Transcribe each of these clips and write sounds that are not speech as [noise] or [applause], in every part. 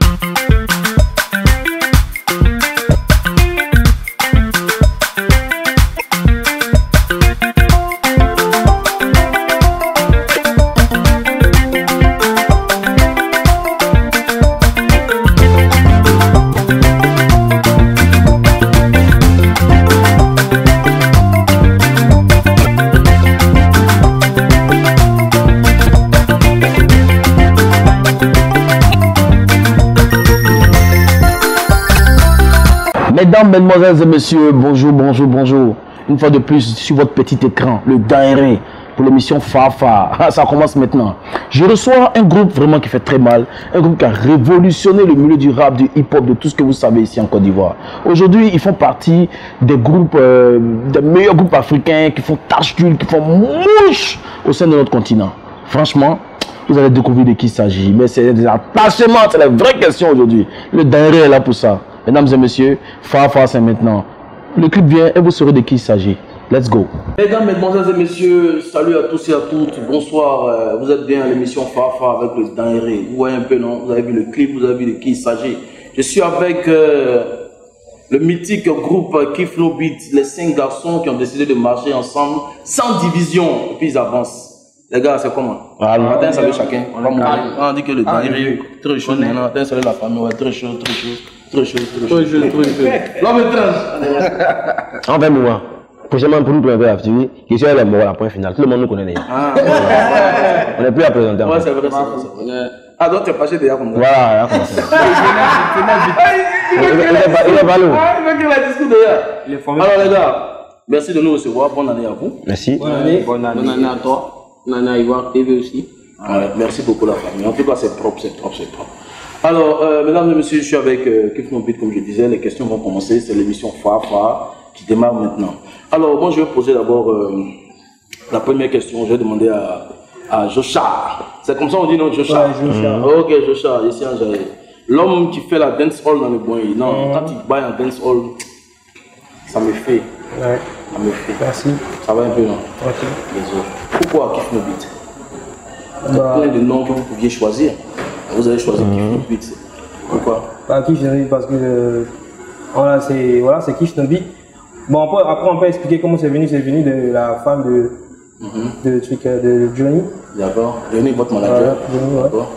Mesdames, Mesdemoiselles et Messieurs, bonjour, bonjour, bonjour. Une fois de plus sur votre petit écran, le Daéré pour l'émission Fafa. Ah, Ça commence maintenant. Je reçois un groupe vraiment qui fait très mal, un groupe qui a révolutionné le milieu du rap, du hip-hop, de tout ce que vous savez ici en Côte d'Ivoire. Aujourd'hui, ils font partie des groupes, euh, des meilleurs groupes africains qui font tache d'huile, qui font mouche au sein de notre continent. Franchement, vous allez découvrir de qui il s'agit. Mais c'est des attachements, c'est la vraie question aujourd'hui. Le Daéré est là pour ça. Mesdames et messieurs, Fafa, c'est maintenant. Le clip vient et vous saurez de qui il s'agit. Let's go. Mesdames, Mesdemoiselles et Messieurs, salut à tous et à toutes. Bonsoir. euh, vous êtes bien à l'émission Fafa avec le Daéré. Vous voyez un peu, non? Vous avez vu le clip, vous avez vu de qui il s'agit. Je suis avec euh, le mythique groupe Kiff No Beat, les cinq garçons qui ont décidé de marcher ensemble, sans division, et puis ils avancent. Les gars, c'est comment? Voilà. Matin, salut chacun. On va mourir. Ah. On dit que le Daéré, très chaud maintenant. Matin, salut la famille, ouais, très chaud, très chaud. Chaud, chaud. Trop chaud, trop chaud. [laughs] L'homme est tranche. En fait, moi, prochainement pour nous présenter la FTV, qui sera le mot à la point finale. Tout le monde nous connaît déjà. Ah, [laughs] On n'est plus à présenter. en ouais, fait. c'est vrai, c'est vrai. c'est vrai. Ah, donc tu es fâché déjà comme ça. Voilà, [laughs] là. Il est pas- il est pas lourd. Ah, il veut qu'il va discuter déjà. Les formés. Alors les gars, merci de nous recevoir. Bonne année à vous. Merci. Bonne année. Bonne année à toi. Bonne année à Ivoire TV aussi. Ouais, merci beaucoup la famille. En tout cas, c'est propre, c'est propre, c'est propre. Alors, euh, mesdames et messieurs, je suis avec euh, Kif comme je disais. Les questions vont commencer. C'est l'émission Fafa qui démarre maintenant. Alors, moi, je vais poser d'abord euh, la première question. Je vais demander à, à Joshua. C'est comme ça on dit non, Joshua? Ouais, Joshua. Ok, Joshua, ici en. L'homme qui fait la dance hall dans le bois. Non, quand il baille en dance hall, ça me fait. Ouais, Ça me fait. merci. Ça va un peu, non? Ok. Désolé. Pourquoi Kif No Beat Il y a Bah, plein de noms que vous pouviez choisir. Vous avez choisi Kif No Beat. Pourquoi bah, Kish Nobi parce que euh, voilà, c'est voilà, c'est Kish Nobi. Bon, après, après, on peut expliquer comment c'est venu. C'est venu de la femme de, de, truc, euh, de Johnny. D'accord. Johnny, votre manager. Ouais, Johnny, ouais. D'accord.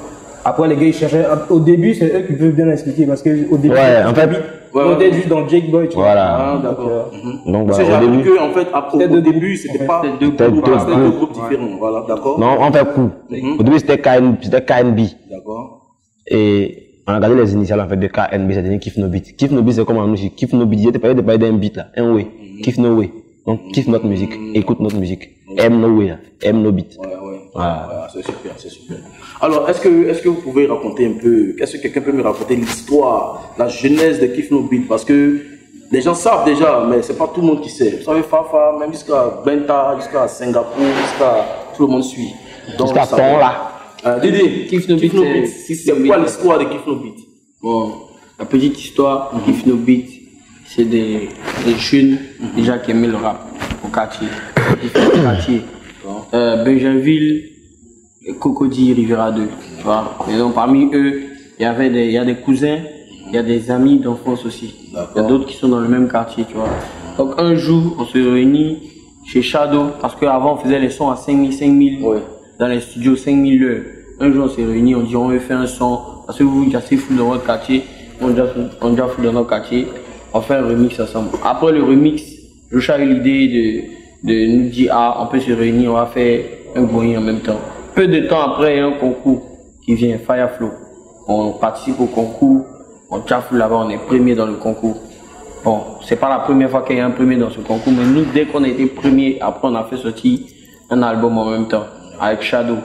Après, les gars, ils cherchaient. Au début, c'est eux qui peuvent bien expliquer parce que au début, Ouais, en fait- Ouais, on ouais. était juste dans Jake Boy, tu vois. Voilà. Ah, Donc, d'accord. euh, Mhm. Donc, bah, au début. que, en fait, à- au, C'était au deux début, groupes, c'était pas c'était deux groupes, deux voilà, c'était deux ouais. groupes différents. Voilà, d'accord. Non, on fait coup. Mhm. Au début, c'était KN, c'était KNB. D'accord. Et on a regardé les initiales en fait de KNB, c'est devenu Kiff No Beat. Kiff No Beat, c'est comme en musique. Kiff No Beat, j'ai parlé de parler d'un beat là, un way. Kiff No way. Donc, kiffe notre musique, écoute notre musique. Aime nos way là, aime nos beats. Ouais, ouais. Voilà. C'est super, c'est super. Alors, est-ce que, est-ce que vous pouvez raconter un peu, est-ce que quelqu'un peut me raconter l'histoire, la genèse de Kiff No Beat Parce que les gens savent déjà, mais c'est pas tout le monde qui sait. Vous savez, Fafa, même jusqu'à Benta, jusqu'à Singapour, jusqu'à tout le monde suit. Donc, Jusqu'à ton là. Euh, Dédé, Kiff No Beat, c'est- c'est c'est quoi l'histoire de Kiff No Beat Bon, la petite histoire, Kiff No Beat, c'est des, des jeunes déjà qui aimaient le rap au quartier. Différents quartiers. Euh, Benjaminville, Cocody, Rivera 2. Tu vois. Et donc parmi eux, il y avait des, il y a des cousins, il y a des amis d'enfance aussi. Il y a d'autres qui sont dans le même quartier, tu vois. Donc un jour, on se réunit chez Shadow, parce qu'avant on faisait les sons à 5000, 5000, Ouais. dans les studios 5000 heures. Un jour on s'est réunis, on dit on veut faire un son, parce que vous vous assez fou dans votre quartier, on déjà fou dans notre quartier, on fait un remix ensemble. Après le remix, Joshua a eu l'idée de, de nous dire ah on peut se réunir, on va faire un bruit en même temps. Peu de temps après, il y a un concours qui vient, Fireflow. On participe au concours, on taffe là-bas, on est premier dans le concours. Bon, c'est pas la première fois qu'il y a un premier dans ce concours, mais nous, dès qu'on a été premier, après on a fait sortir un album en même temps, avec Shadow.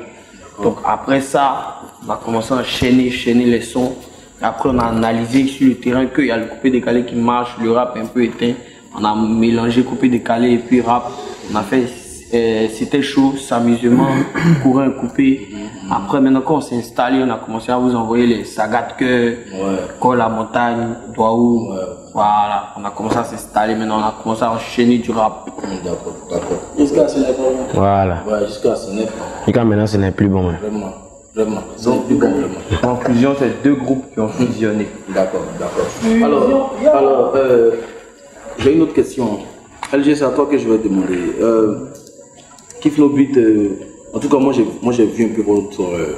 Donc après ça, on a commencé à enchaîner, enchaîner les sons. Après, on a analysé sur le terrain qu'il y a le coupé décalé qui marche, le rap un peu éteint. On a mélangé coupé décalé et puis rap. On a fait euh, C'était chaud, s'amusement, courant [coughs] coupé. Après, maintenant, quand on s'est installé, on a commencé à vous envoyer les sagas de cœur, Ouais. Col la montagne, Douaou. Voilà, on a commencé à s'installer. Maintenant, on a commencé à enchaîner du rap. Hum, D'accord, d'accord. Jusqu'à ce n'est pas Voilà. Ouais, jusqu'à ce n'est pas Et quand maintenant, ce n'est plus bon. hein. vraiment. Vraiment, c'est plus bon, vraiment. En fusion, c'est deux groupes qui ont fusionné. D'accord, d'accord. Alors, alors euh, j'ai une autre question. LG, c'est à toi que je vais demander. Euh, Kif No Beat, euh, en tout cas, moi j'ai, moi j'ai vu un peu votre. euh,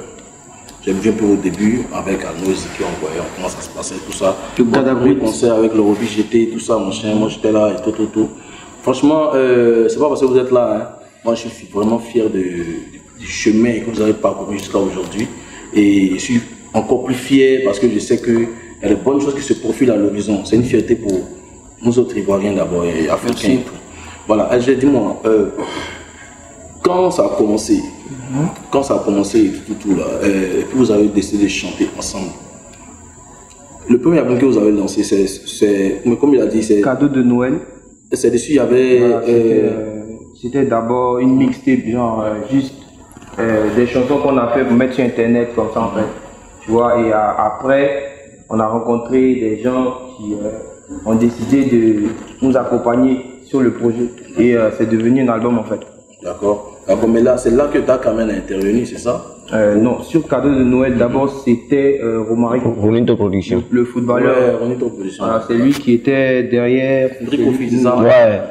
j'ai vu un peu au début avec Arnaud Ziki, on voyait comment ça se passait, tout ça. Le premier concert avec le Roby GT, tout ça, machin, moi j'étais là et tout, tout, tout. Franchement, euh, c'est pas parce que vous êtes là, hein. moi je suis vraiment fier de, du chemin que vous avez parcouru jusqu'à aujourd'hui. Et je suis encore plus fier parce que je sais qu'il y a de bonnes choses qui se profilent à l'horizon. C'est une fierté pour nous autres Ivoiriens d'abord et Africains. Voilà, LG, dis-moi, euh, quand ça a commencé, quand ça a commencé tout, tout, tout, là, euh, et puis vous avez décidé de chanter ensemble. Le premier album que vous avez lancé, c'est, mais comme il a dit, c'est, Cadeau de Noël. c'est dessus, il y avait, Voilà, C'était euh, euh, c'était d'abord une mixtape, genre juste euh, des chansons qu'on a fait pour mettre sur internet comme ça en fait. Tu vois, et après, on a rencontré des gens qui ont décidé de nous accompagner sur le projet. Et c'est devenu un album en fait. d'accord. D'accord, mais là, c'est là que Dakamen a intervenu, c'est ça? Euh, non, sur Cadeau de Noël, d'abord c'était euh, Romaric, Rolinto Production. le footballeur. Ouais, on est en position. Voilà, c'est lui qui était derrière. Ouais.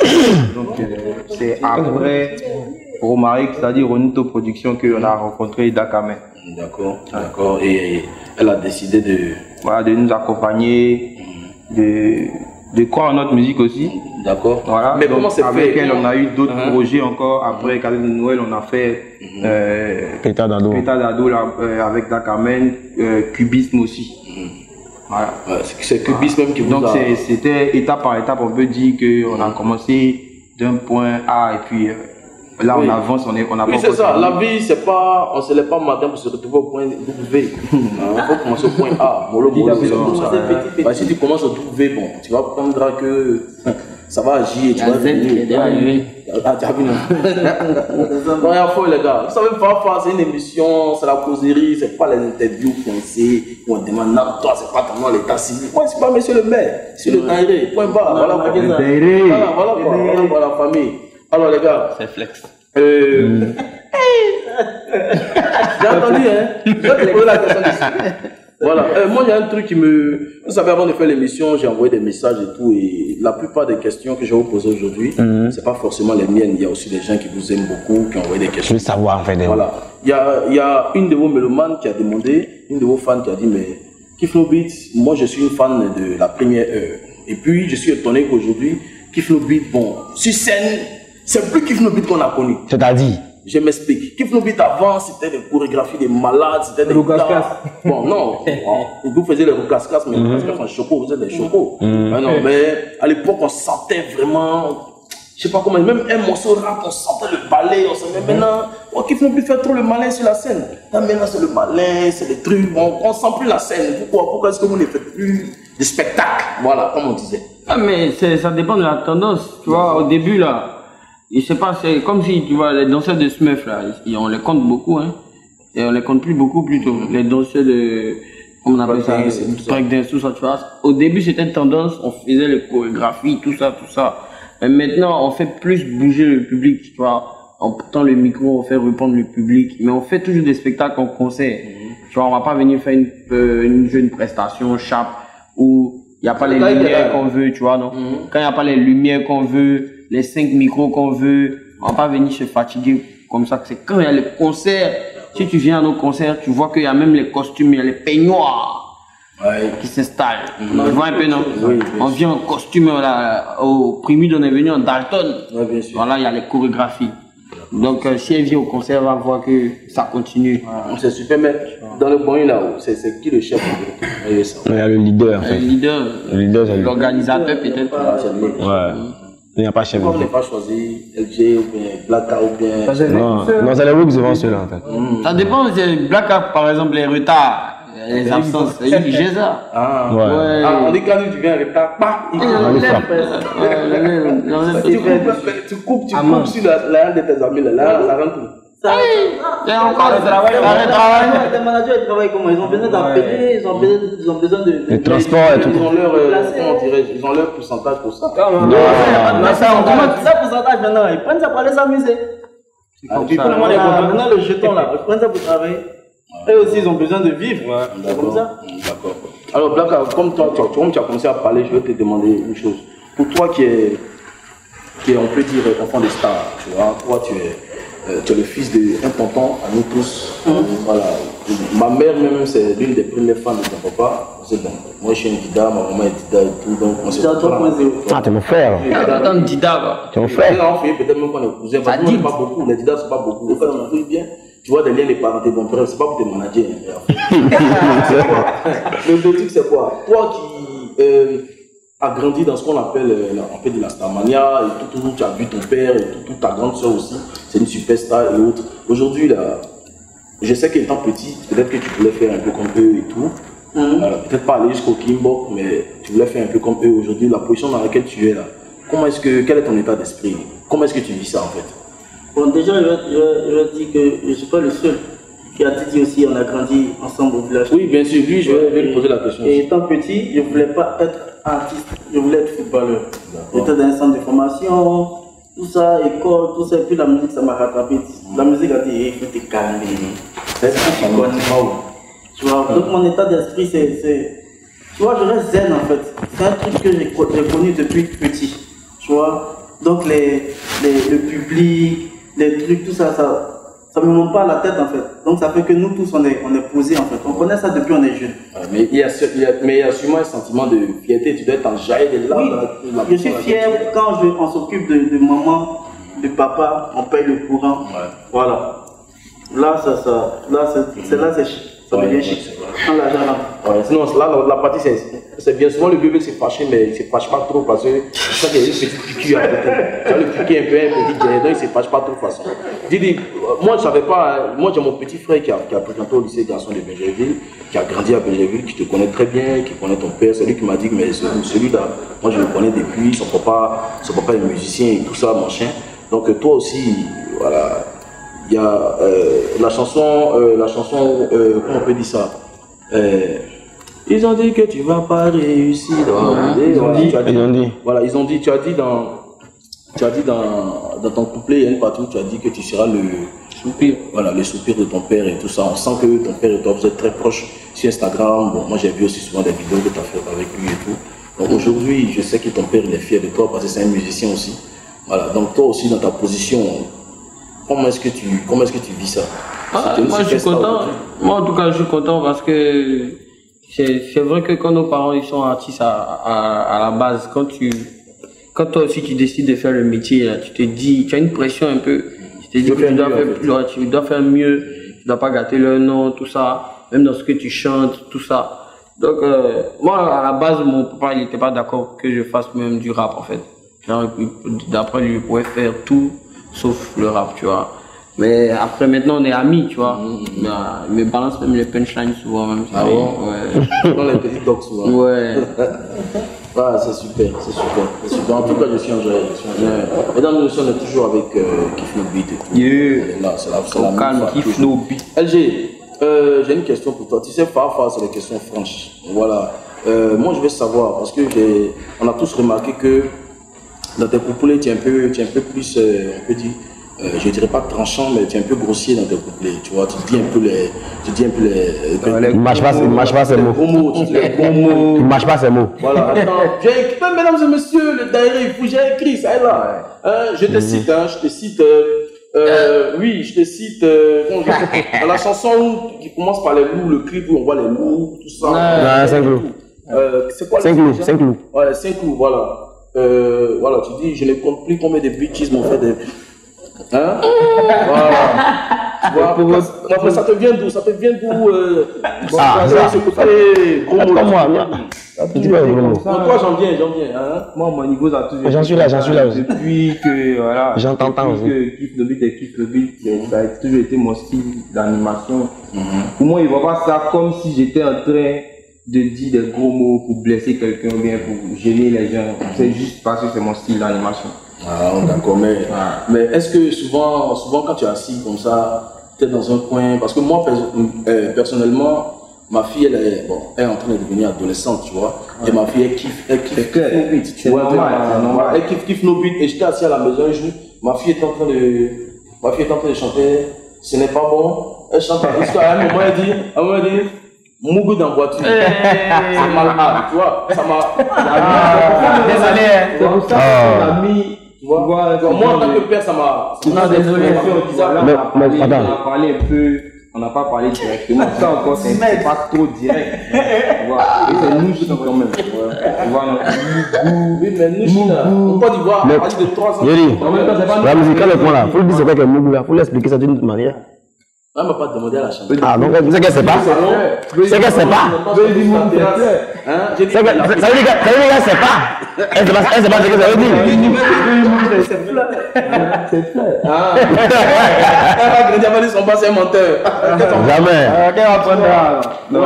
[coughs] Donc euh, c'est après Romaric, c'est-à-dire Ronito Production, qu'on a rencontré Dakame. D'accord, d'accord. Et, et elle a décidé de, Voilà, de nous accompagner, de, de croire en notre musique aussi. d'accord. Voilà. Mais Donc, comment c'est Avec fait? elle, on a eu d'autres Mhm. projets encore. Après Cadeau de Noël, on a fait euh, Pétard d'ado. Pétard d'ado là, euh, avec Dakamen, euh, Cubisme aussi. Voilà. Ouais, c'est- c'est Cubis même qui vous Donc a... c'était étape par étape, on peut dire qu'on a commencé d'un point A et puis euh, là Oui. on avance, on est, on a Oui, pas c'est ça. La vie, c'est pas, on se lève pas matin pour se retrouver au point W. [laughs] Il faut commencer au point A. Molo, molo. Bah, si tu commences au W, bon, tu vas prendre que [laughs] ça va agir et tu La vas venir. Ah, tu as vu, non? Non, il y a faux, les gars. Vous savez, parfois, c'est une émission, c'est la causerie, c'est pas les interviews coincées où on demande, non, toi, c'est pas ton nom, l'état civil. Moi, c'est pas monsieur le maire, c'est le Taïré, point barre. Voilà. Le. Voilà, voilà. Voilà, voilà, la famille. Alors, les gars, C'est flex. euh... [laughs] J'ai entendu, hein. Je vais te poser la question. Voilà. Euh, moi, il y a un truc qui me. Vous savez, avant de faire l'émission, j'ai envoyé des messages et tout. Et la plupart des questions que je vais vous poser aujourd'hui, c'est pas forcément les miennes. Il y a aussi des gens qui vous aiment beaucoup, qui ont envoyé des Je questions. veux savoir en fait. Voilà. Il y a, il y a une de vos mélomanes qui a demandé, une de vos fans qui a dit, mais Kifno Beat, moi je suis une fan de la première heure. Et puis je suis étonné qu'aujourd'hui, Kifno Beat, bon, sur scène, c'est plus Kifno Beat qu'on a connu. C'est-à-dire? Je m'explique. Kifno Beat avant, c'était des chorégraphies des malades, c'était des Roucascas. gars- Bon, non, [laughs] vous faisiez les roucascas, mais les roucascas en choco, vous êtes des chocos. Mais non, mais à l'époque, on sentait vraiment, je sais pas comment, même un morceau de rap, on sentait le ballet, on sentait maintenant, on kiffe non plus faire trop le malin sur la scène. Là, maintenant, c'est le malin, c'est les trucs, bon, on sent plus la scène. Pourquoi? Pourquoi est-ce que vous ne faites plus de spectacle Voilà, comme on disait. Ah, mais ça dépend de la tendance. Tu vois, au début, là, je sais pas, c'est comme si, tu vois, les danseurs de Smurf, là, ils- on les compte beaucoup, hein. Et on les compte plus beaucoup, plutôt. Les danseurs de, comment on appelle ça, Breakdance et tout ça. breakdance, tout ça, tu vois. Au début, c'était une tendance, on faisait les chorégraphies, tout ça, tout ça. Mais maintenant, on fait plus bouger le public, tu vois. On tend le micro, on fait répondre le public. Mais on fait toujours des spectacles en concert. Tu vois, on va pas venir faire une, euh, une jeune prestation, chape, où il n'y a pas les Là, il est lumières qu'on veut, tu vois, non? Quand il n'y a pas les lumières qu'on veut, les cinq micros qu'on veut, on va pas venir se fatiguer comme ça. C'est quand il y a les concerts, si tu viens à nos concerts, tu vois qu'il y a même les costumes, il y a les peignoirs Ouais. qui s'installent. Tu vois un peu, non? Oui, on vient en costume, là, au Primide, on est venu en Dalton. Ouais, bien sûr. Voilà, il y a les chorégraphies. Donc, euh, si elle vient au concert, elle va voir que ça continue. C'est super, mais dans le bon là-haut, c'est qui le chef? Il y a le leader en Le fait. leader, Le leader, l'organisateur peut-être. Ah. Ouais. Il n'y a pas chef. Pourquoi on n'a pas choisi LG ou bien Blacka ou bien. Non, non c'est les Wooks devant ceux-là en fait? Ça dépend, c'est Black Cap, par exemple, les retards, les absences, c'est lui qui gère ça. Ah, Ouais. Ouais. Ah, on dit quand tu viens en retard, bah, il il enlève tu coupes, tu coupes, tu coupes sur la, la de tes amis là, là, ça rentre. C'est encore le travail. Les managers ils travaillent comment Ils ont besoin d'appeler, ils ont besoin, ils ont besoin de. de- Le transport et tout. Ils ont leur, euh, ils ont leur pourcentage pour ça. Mais ça, on commence. Ça pourcentage maintenant, ils prennent ça pour aller s'amuser. Les maintenant le jeton là, ils prennent ça pour travailler. Eux aussi, ils ont besoin de vivre. C'est comme ça. D'accord. Alors, Blaka, comme toi, tu tu as commencé à parler, je vais te demander une chose. Pour toi qui est, qui est on peut dire, enfant de star, tu vois, toi, tu es, euh, tu es le fils d'un tonton à nous tous. Voilà. Ma mère, même, c'est l'une des premières fans de ton papa. C'est bon. Moi, je suis un Dida, ma maman est Dida et tout. Donc, on s'est C'est à 3.0. Ah, t'es mon frère. Attends, Dida, quoi. T'es mon Frère, on peut-être même qu'on est cousins. Parce pas beaucoup. Les Didas, c'est pas beaucoup. En fait, tu fouilles bien. Tu vois des liens de parenté. Bon, frère, c'est pas pour te manager. hein. [laughs] [laughs] Le truc, c'est quoi? Toi qui euh, as grandi dans ce qu'on appelle, euh, la- on peut dire la Starmania, et tout, tout, tu as vu ton père, et tout, tout, ta grande soeur aussi, c'est une superstar et autres. Aujourd'hui, là, je sais qu'étant petit, peut-être que tu voulais faire un peu comme eux et tout. Voilà, peut-être pas aller jusqu'au Kimbok, mais tu voulais faire un peu comme eux aujourd'hui. La position dans laquelle tu es là, comment est-ce que, quel est ton état d'esprit? Comment est-ce que tu vis ça en fait? Bon, déjà, je vais, je je dire que je ne suis pas le seul qui a dit aussi on a grandi ensemble au village. Oui, bien sûr, lui, je vais, je vais lui poser la question. Et étant petit, je ne voulais pas être artiste, je voulais être footballeur. J'étais dans un centre de formation, tout ça, école, tout ça, et puis la musique, ça m'a rattrapé. La musique a dit, Eh, il faut te calmer. C'est ça qui. Tu vois, donc mon état d'esprit, c'est. Tu vois, je reste zen en fait. C'est un truc que j'ai connu depuis petit. Tu vois, donc les, les- le public, les trucs, tout ça, ça. Ça me monte pas à la tête en fait. Donc ça fait que nous tous on est, on est posés en fait. On connaît ça depuis on est jeune. Ouais, mais, il y a, ce- il y a- mais il y a sûrement un sentiment de fierté, tu dois être en jaillet de là. Oui, dans la- la- je suis fier quand je- on s'occupe de, de maman, de papa, on paye le courant. Ouais. Voilà. Là, ça, ça, là, c'est là, c'est chic. Ça devient chic. Quand l'argent. Ouais, sinon, là, la, partie, c'est, c'est bien souvent le bébé s'est fâché, mais il ne se fâche pas trop parce que je sais qu'il y a une petite piqûre à côté. Tu le piqué un peu, un il ne se fâche pas trop façon. Euh, moi, je savais pas, hein, moi, j'ai mon petit frère qui a, qui a fréquenté au lycée garçon de Benjerville, qui a grandi à Benjerville, qui te connaît très bien, qui connaît ton père. C'est lui qui m'a dit mais celui- celui-là, moi, je le connais depuis, son papa, son papa est musicien et tout ça, machin. Donc, euh, toi aussi, voilà, il y a euh, la chanson, euh, la chanson, euh, comment on peut dire ça? Euh, Ils ont dit que tu vas pas réussir. Ils ont dit. as Ils ont dit. Voilà, ils ont dit, tu as dit dans, tu as dit dans, dans ton couplet, il y a une partie où tu as dit que tu seras le soupir, voilà, le soupir de ton père et tout ça. On sent que ton père et toi, vous êtes très proches sur Instagram. Bon, moi j'ai vu aussi souvent des vidéos que tu as fait avec lui et tout. Donc aujourd'hui, je sais que ton père il est fier de toi parce que c'est un musicien aussi. Voilà, donc toi aussi dans ta position, comment est-ce que tu, comment est-ce que tu vis ça? Ah, moi, je suis content. Moi, en tout cas, je suis content parce que c'est c'est vrai que quand nos parents ils sont artistes à, à, à la base, quand tu quand toi aussi tu décides de faire le métier, là, tu te dis, tu as une pression un peu. Tu te dis que tu dois, mieux, faire, plus- ouais, tu dois faire mieux, tu dois pas gâter leur nom, tout ça, même dans ce que tu chantes, tout ça. Donc, euh, moi, à la base, mon papa, il n'était pas d'accord que je fasse même du rap, en fait. D'après lui, il pouvait faire tout sauf le rap, tu vois. Mais après, maintenant, on est amis, tu vois. Mais, euh, Il me balance même les punchlines souvent, même. Ah Ouais. bon [laughs] Dans les petits docs souvent. Ouais. [laughs] Ah, c'est super, c'est super, c'est super. En tout cas, je suis en joie. je suis joie. Mesdames, nous sommes toujours avec euh, No Beat et tout. Yeah. Est Là, c'est la, c'est la calme, nos beats. LG, euh, j'ai une question pour toi. Tu sais, parfois, c'est des questions franches. Voilà. Euh, moi, je veux savoir, parce que j'ai, on a tous remarqué que dans tes couplets, tu es un peu, tu es un peu plus, euh, on peut dire, euh, je dirais pas tranchant, mais tu es un peu grossier dans tes couplets. Tu vois, tu dis un peu les, tu dis un peu les, euh, Il mâche pas, mâche pas ses les mots. gros mots, tu dis les gros mots. Il mâche pas ses mots. Voilà, attends, j'ai écrit, mesdames et messieurs, le diary, il faut- j'ai écrit, ça est là. Hein, je te cite, hein, je te cite, euh, euh, oui, je te cite, euh, je dans la chanson où- qui commence par les loups, le clip où on voit les loups, tout ça. Ouais, cinq loups. Euh, c'est quoi le Cinq titre loups, déjà? cinq loups. Ouais, 5 loups, voilà. Euh, voilà, tu dis, je ne compte plus combien de bitches m'ont fait des. Hein Voilà. Tu vois, ça, après, ça te vient d'où? Ça te vient d'où euh, Ah, ça, ça. ce côté gros mot Pas là. moi, moi. Tu dis pas le mot? Donc, toi, j'en viens, j'en viens. Hein Moi, mon niveau, ça a toujours J'en suis là, j'en ça. suis là aussi. Depuis que, voilà. J'en t'entends depuis que Kiff le beat et Kiff le beat, ça a toujours été mon style d'animation. Pour moi, ils voient pas ça comme si j'étais en train de dire des gros mots pour blesser quelqu'un ou bien pour gêner les gens. C'est juste parce que c'est mon style d'animation. Ah, d'accord, mais, mais est-ce que souvent, souvent quand tu es assis comme ça, tu es dans un coin, parce que moi, euh, personnellement, ma fille, elle est, bon, elle est en train de devenir adolescente, tu vois, et ma fille, elle kiffe, elle kiffe, nos tu vois, normal, elle- c'est normal. elle kiffe, kiffe nos beats, et j'étais assis à la maison un jour, ma fille était en train de, ma fille était en train de chanter, ce n'est pas bon. Elle chante [laughs] jusqu'à un moment, elle dit, elle dit, Mougou dans la voiture. C'est mal, ah, tu vois, ça m'a. Désolé. C'est pour ça Ah. qu'on a mis. Tu vois, Moi, en tant que père, ça m'a. Non, désolé. Mais- on, a parlé, mais attends. on a parlé un peu, on n'a pas parlé directement. Ça encore, c'est pas trop direct. Tu vois, et c'est nous qui quand même. Tu vois, non. Oui, mais nous, Chine, en Côte d'Ivoire, Mais- on parle de 300. Yeri, En même temps, c'est pas la musique, quand le point là, faut le dire c'est quoi que Mougou là, faut l'expliquer ça d'une autre manière. Elle m'a pas demandé à la chanter. Ah, donc c'est qu'elle sait pas. C'est qu'elle sait pas. Hein? C'est que- Ça veut dire qu'elle ça veut dire qu'elle sait pas. Elle sait pas, elle sait pas ce que ça veut dire. Ah. Elle va grandir, elle va dire son c'est un menteur. Jamais. Euh, quel entraîneur Non,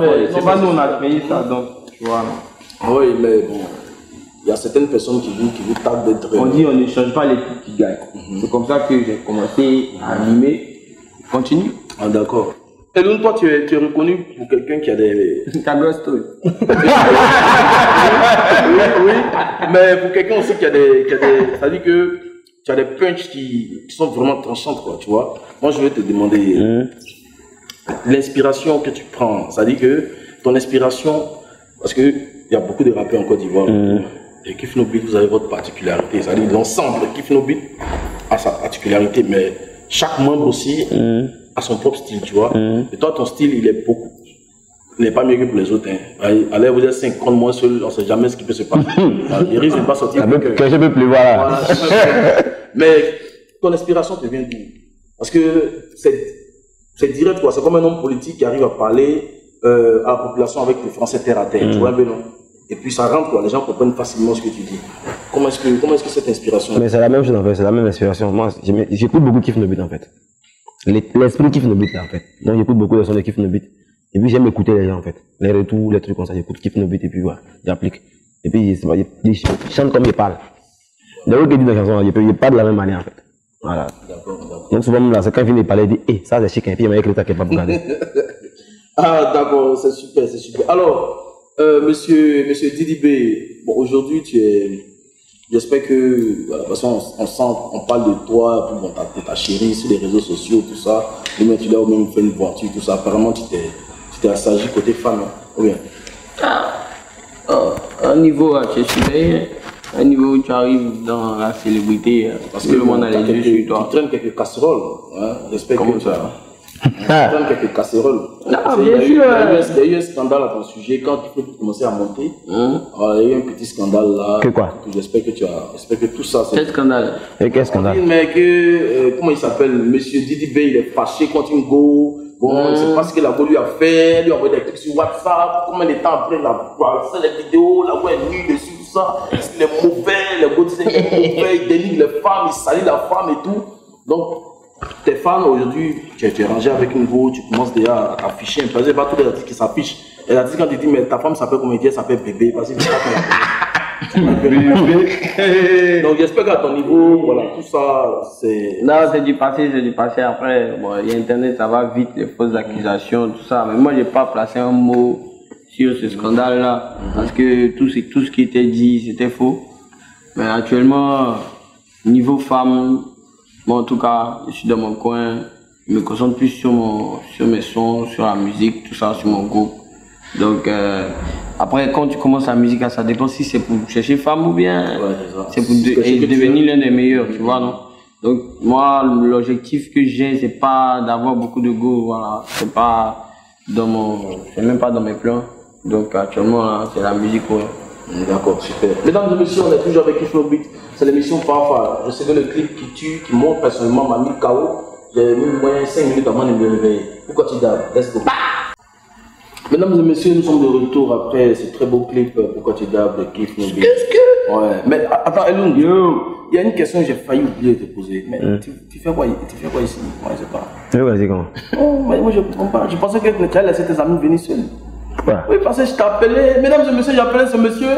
mais, c'est c'est pas pas- nous, on a créé ça, donc, tu vois. Oui, mais bon, il y a certaines personnes qui vous, qui vous tapent d'être. On dit on ne change pas l'équipe qui gagne. C'est comme ça que j'ai commencé à animer. Continue. Ah, d'accord. Et donc, toi, tu es, tu es reconnu pour quelqu'un qui a des. [laughs] Cagosto. [laughs] oui, oui, mais pour quelqu'un aussi qui a des. Qui a des ça dit que tu as des punchs qui, qui sont vraiment tranchantes, quoi, tu vois. Moi, je vais te demander l'inspiration que tu prends. Ça dit que ton inspiration, parce que il y a beaucoup de rappeurs en Côte d'Ivoire. Et Kif vous avez votre particularité. Ça dit l'ensemble de Kif No Beat a sa particularité, mais chaque membre aussi a son propre style, tu vois. Et toi, ton style, il est beaucoup. Il n'est pas mieux que pour les autres. Hein. Allez, vous êtes 50 mois seul, on ne sait jamais ce qui peut se passer. Il risque de ne pas sortir. Peut- que- je peux plus voilà, ça. Mais ton inspiration te vient d'où? Parce que c'est direct, quoi. C'est comme un homme politique qui arrive à parler euh, à la population avec le français terre à terre. Tu vois un peu, non? Et puis ça rentre, quoi. Les gens comprennent facilement ce que tu dis. Comment est-ce que, comment est-ce que cette inspiration Mais c'est la même chose en fait, c'est la même inspiration. Moi, j'écoute beaucoup Kif No Beat en fait. Les- L'esprit Kif No Beat là en fait. Donc j'écoute beaucoup de sons de Kif No Beat. Et puis j'aime écouter les gens en fait. Les retours, les trucs comme ça, j'écoute Kif No Beat et puis voilà, j'applique. Et puis c'est pas- il il chante comme il parle. Qui disent dans la chanson, ne parle de la même manière en fait. Voilà. Donc souvent là, c'est quand il finit de parler, il dit, hé, ça c'est chic, et puis il m'a écrit ça qui est pas pour garder. [laughs] Ah, d'accord, c'est super, c'est super. Alors, euh, monsieur, monsieur Didi B, bon, aujourd'hui, tu es. J'espère que, voilà, parce qu'on on sent, on parle de toi, puis bon, t'as ta chérie sur les réseaux sociaux, tout ça. Demain, tu dois même faire une voiture, tout ça. Apparemment, tu t'es, tu t'es assagi côté femme, hein, ou bien? Euh, un niveau à Cheshire, un niveau où tu arrives dans la célébrité, euh, parce que le monde a les yeux sur toi. Tu traînes quelques casseroles, hein. J'espère Comment que ça? Quelques casseroles. Ah, qu'il bien sûr, Il y, a eu ouais. un- il y a eu un scandale à ton sujet quand tu peux commencer à monter. Hein? Alors, il y a eu un petit scandale là. Que quoi? J'espère que tu as. J'espère que tout ça, c'est. Quel scandale? Et quel scandale? Oui, mais que, euh, comment il s'appelle? Monsieur Didi B, il est fâché contre une go. Bon, il sait pas ce que la go lui a fait. Lui a envoyé des trucs sur WhatsApp. Combien de temps après, il a fait les vidéos? La go est nue dessus, tout ça. Il est mauvais? Les go disent qu'il est mauvais. Il dénigre les femmes. Il salit la femme et tout. Donc, tes fans aujourd'hui, tu es, tu es rangé avec une go. Tu commences déjà à t'afficher un peu. C'est pas tous les artistes qui s'affichent. Et l'artiste, quand tu dis, mais ta femme s'appelle comment Elle s'appelle bébé. [laughs] Parce appelle. Donc, j'espère qu'à ton niveau, voilà, tout ça, c'est. Non, c'est du passé, c'est du passé. Après, bon, il y a Internet, ça va vite, les fausses accusations, tout ça. Mais moi, j'ai pas placé un mot sur ce scandale-là. Parce que tout, tout ce qui était dit, c'était faux. Mais actuellement, niveau femme, moi, en tout cas, je suis dans mon coin. Je me concentre plus sur, mon, sur mes sons, sur la musique, tout ça, sur mon groupe. Donc, euh, après, quand tu commences la musique, ça dépend si c'est pour chercher femme ou bien Ouais, c'est pour de- et devenir l'un des meilleurs, tu vois, non? Donc, moi, l'objectif que j'ai, c'est pas d'avoir beaucoup de go, voilà. C'est pas dans mon. C'est même pas dans mes plans. Donc, actuellement, là, c'est la musique, ouais. D'accord, super. Mesdames et messieurs, on est toujours avec Ifno Beat. C'est l'émission Fafa. Je sais que le clip qui tue, qui montre personnellement m'a mis KO. J'ai mis moins 5 minutes avant de me réveiller. Pourquoi tu dabs Let's go. Mesdames et messieurs, nous sommes de retour après ce très beau clip euh, Pourquoi tu dabs de Beat. Qu'est-ce que? Ouais. Mais attends, Elung, il y a une question que j'ai failli oublier de te poser. Mais tu, tu fais quoi, tu fais quoi ici? Moi, je sais pas. Oui, vas-y, comment? Oh, mais moi, je comprends pas. Je pensais que tu allais laisser tes amis venir seuls. Voilà. Oui, parce que je t'ai appelé, mesdames et messieurs, j'ai appelé ce monsieur,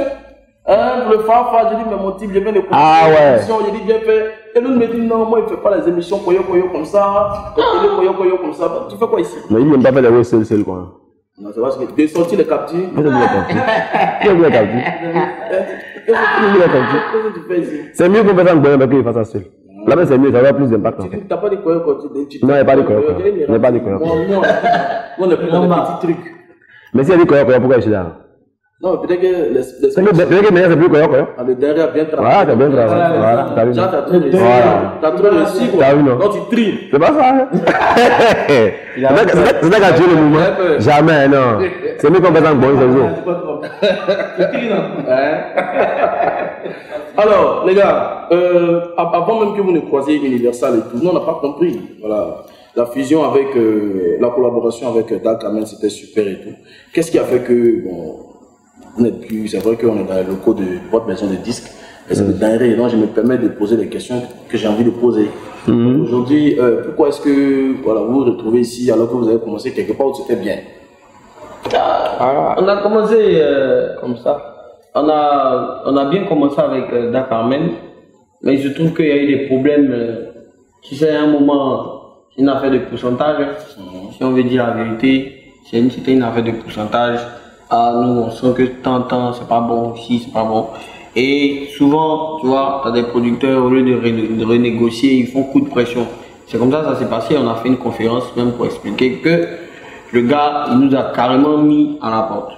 hein, pour le Fafa, j'ai dit, mais mon type, je viens de Ah ouais. dit, viens faire. Et l'autre me dit, non, moi, il ne fait pas les émissions koyo koyo comme ça, les télé koyo koyo comme ça. Tu fais quoi ici? Mais il n'aime pas faire les seul, seul, quoi. Non, c'est parce que de sortir les captures? Qui a vu la capture Qu'est-ce Qui a vu C'est mieux qu'on fasse en bonheur qu'il fasse ça seul. Là, c'est mieux, ça va plus d'impact en Tu n'as pas de tu tu- Non, il n'y a pas de. Je dirais, Il n'y a pas de Koyoko. Moi, moi, on est plus des petits trucs. Mais si elle dit Koyoko, pourquoi je suis là? Non, peut-être que les, les C'est que peut-être que c'est plus Koyoko. hein. Ah, le derrière a bien travaillé. Voilà, t'as bien travaillé. Voilà, t'as vu. Déjà, t'as trop réussi. T'as trop réussi, quoi. T'as vu, non? Donc, tu tries. C'est pas ça, hein? [laughs] C'est qui a tué le mouvement. Jamais, non. C'est mieux qu'on fasse un bon jour. [laughs] Alors, les gars, euh, avant même que vous ne croisiez Universal et tout, nous, on n'a pas compris. Voilà. La fusion avec, euh, la collaboration avec Dark Amen, c'était super et tout. Qu'est-ce qui a fait que, bon, plus, c'est vrai qu'on est dans les locaux de votre maison de disques, et c'est dinguerie. Donc, je me permets de poser des questions que j'ai envie de poser. Aujourd'hui, euh, pourquoi est-ce que, voilà, vous vous retrouvez ici alors que vous avez commencé quelque part où c'était bien? On a commencé euh, comme ça. On a, on a bien commencé avec euh, Dakar Men, mais je trouve qu'il y a eu des problèmes. euh, tu sais, à un moment, c'est une affaire de pourcentage. hein. Si on veut dire la vérité, c'est une, c'était une affaire de pourcentage. Ah, nous, on sent que tant, tant, c'est pas bon, si, c'est pas bon. Et souvent, tu vois, tu as des producteurs, au lieu de, rené- de renégocier, ils font coup de pression. C'est comme ça que ça s'est passé. On a fait une conférence même pour expliquer que le gars, il nous a carrément mis à la porte.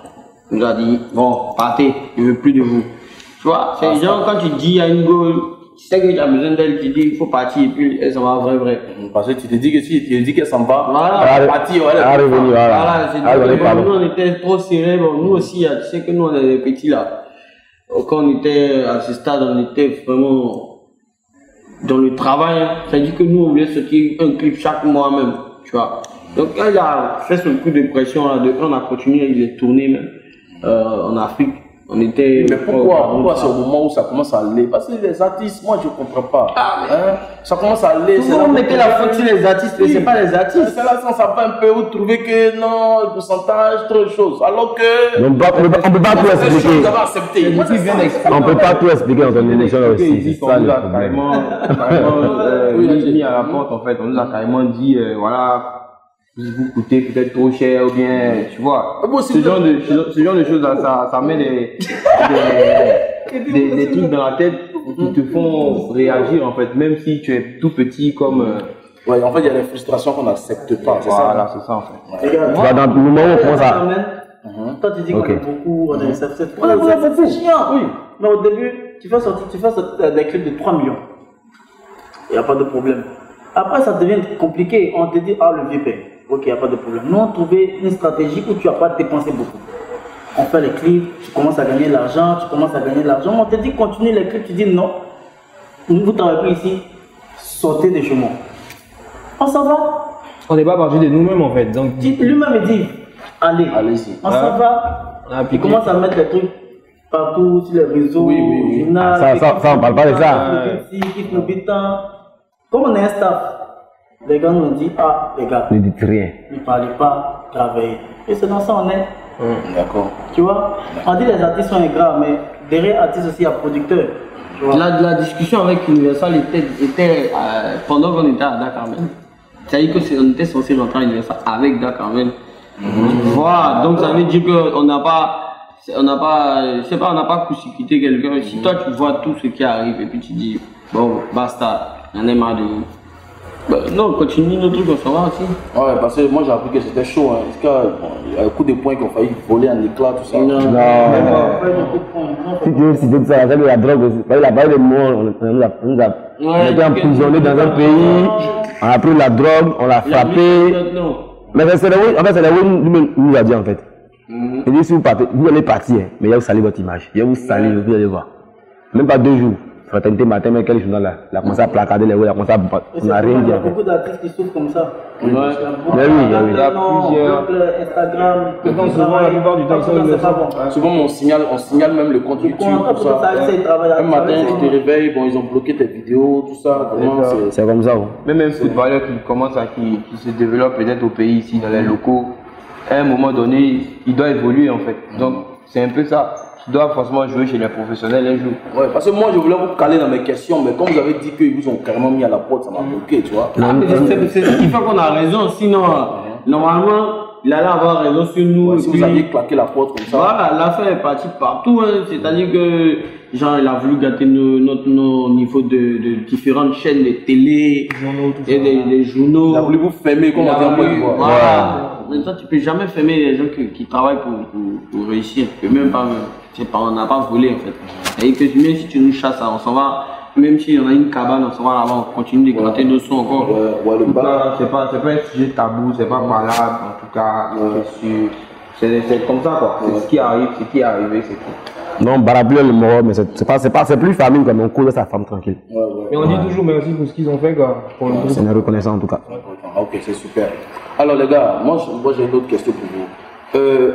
Il nous a dit, bon, partez, je veux plus de vous. Tu vois, c'est les gens, quand tu dis à une go, tu sais que tu as besoin d'elle, tu dis, il faut partir, et puis elle s'en va vrai, vrai. Parce que tu te dis que si tu te dis qu'elle s'en va, Voilà. elle est partie, ouais, elle est Ah, revenu, Voilà, voilà. c'est nous on était trop serrés, bon, nous aussi, hein, tu sais que nous on est des petits là. Quand on était à ce stade, on était vraiment dans le travail. hein. C'est-à-dire que nous on voulait sortir un clip chaque mois même, tu vois. Donc il a fait ce coup de pression là, de, on a continué les tournées même euh, en Afrique. On était. Mais pourquoi, pourquoi c'est au moment où ça commence à aller? Parce que les artistes, moi je comprends pas. Hein? Ça commence à aller. Souvent, on mettait la faute sur les artistes, mais c'est pas les artistes. C'est là, ça, ça va un peu, vous trouvez que non, le pourcentage, trop de choses. Alors que. On ne peut pas- on peut pas- on peut pas tout expliquer. vous. On ne peut pas tout expliquer dans émission aussi. nous a carrément, [laughs] carrément euh, Oui, mis, j'ai- mis à la porte en fait. On nous a carrément dit, voilà, vous vous coûtez peut-être trop cher ou bien, tu vois. Ah bon, ce, genre de, ce, ce genre de choses là, ça, ça met des, des, [laughs] des, des trucs dans la tête qui te font réagir en fait, même si tu es tout petit comme. euh, Ouais, en fait, il y a des frustrations qu'on n'accepte pas. C'est voilà, ça. c'est ça en fait. Tu vois, dans le moment où on commence à. Toi, tu dis qu'on Ok. est beaucoup, on est ça, c'est on est beaucoup, c'est chiant. Oui. Mais au début, tu fais sortir, tu fais sortir des clips de 3 millions. Il n'y a pas de problème. Après, ça devient compliqué. On te dit, ah, le vieux paye. Ok, il n'y a pas de problème. Nous, on trouvait une stratégie où tu n'as pas dépensé beaucoup. On fait les clips, tu commences à gagner de l'argent, tu commences à gagner de l'argent. On te dit, continue les clips, tu dis non. Vous ne travaillez plus ici, sortez de chez moi. On s'en va. On n'est pas parti de nous-mêmes en fait. Donc, Lui-même, il dit, allez, on s'en va. on a Il appliqué. commence à mettre les trucs partout sur les réseaux. Oui, oui, oui. journal, Ça, ça, ça, on parle pas de ça. Comme on est un staff, les gars nous ont dit Ah, les gars, Ne dites rien. ne parlez pas, travaillez. Et c'est dans ça on est. D'accord. Tu vois On dit les artistes sont ingrats, mais derrière artistes aussi, il y a producteurs. La, la discussion avec Universal était, était euh, pendant qu'on était à Dakar même. C'est-à-dire qu'on était censé rentrer à Universal avec Dakar même. Tu vois, donc ça veut dire qu'on n'a pas, on n'a pas, je sais pas, on n'a pas quelqu'un. Si toi tu vois tout ce qui arrive et puis tu dis, bon, basta, j'en ai marre de vous. Bah, non, continue nos trucs, on s'en va aussi. Ouais, parce que moi j'ai appris que c'était chaud. Hein. En tout cas, bon, il y a un coup de poing qui ont failli voler en éclat, tout ça. Non. Non. Non, Si tu veux citer ça, ça de la drogue aussi. Parce qu'il a parlé de moi, on, on nous a, on nous a on a été emprisonnés dans un pays, on a pris la drogue, on l'a frappé. Mais c'est le oui, en fait, c'est le oui lui-même nous a dit en fait. Il dit si vous partez, vous allez partir, mais il va vous salir votre image. Il va vous salir, vous allez voir. Même pas deux jours. Fraternité matin, mais quel journal là Il a commencé à placarder les oui, il a commencé à. On n'a rien dit Il y a beaucoup d'artistes qui souffrent comme ça. Ouais. Beaucoup Mais oui, il y a- plusieurs. Instagram, souvent, la plupart du temps, bon. Souvent, on signale, on signale même le compte YouTube, tout ça, Un matin, tu te réveilles, bon, ils ont bloqué tes vidéos, tout ça. C'est. Comme ça. hein. Même un footballeur qui commence à, qui, qui se développe peut-être au pays ici, dans les locaux, à un moment donné, il doit évoluer en fait. Donc, c'est un peu ça. Tu dois forcément jouer chez les professionnels un jour. Ouais, parce que moi, je voulais vous caler dans mes questions, mais comme vous avez dit qu'ils vous ont carrément mis à la porte, ça m'a bloqué, tu vois. Ah, mais c'est c'est ce qui fait qu'on a raison. Sinon, normalement, il allait avoir raison sur nous. Ouais, et si puis- vous aviez claqué la porte comme ça. Voilà, l'affaire est partie partout. hein. C'est-à-dire que, genre, il a voulu gâter nos, notre, nos niveaux de, de différentes chaînes de télé et des, des journaux. Il a voulu vous fermer, comme on dit en Côte d'Ivoire. Voilà. Maintenant, tu peux jamais fermer les gens qui, qui travaillent pour, pour, pour réussir. Tu peux même pas, sais pas, on n'a pas volé en fait. Et que même si tu nous chasses, on s'en va. Même si on a une cabane, on s'en va là-bas, on continue de gratter nos sons encore. Ouais, ouais, En c'est pas, c'est pas un sujet tabou, c'est pas malade, en tout cas, c'est sûr. C'est c'est comme ça quoi. C'est ce qui arrive, ce qui est arrivé, c'est tout. Non, Barabule le mort, mais c'est c'est pas, c'est pas, c'est plus famille comme on cause sa femme tranquille. Ouais, ouais. Mais on dit toujours merci pour ce qu'ils ont fait, quoi. Pour le groupe. C'est une reconnaissance en tout cas. Ok, c'est super. Alors les gars, moi, j'ai une autre question pour vous. Euh,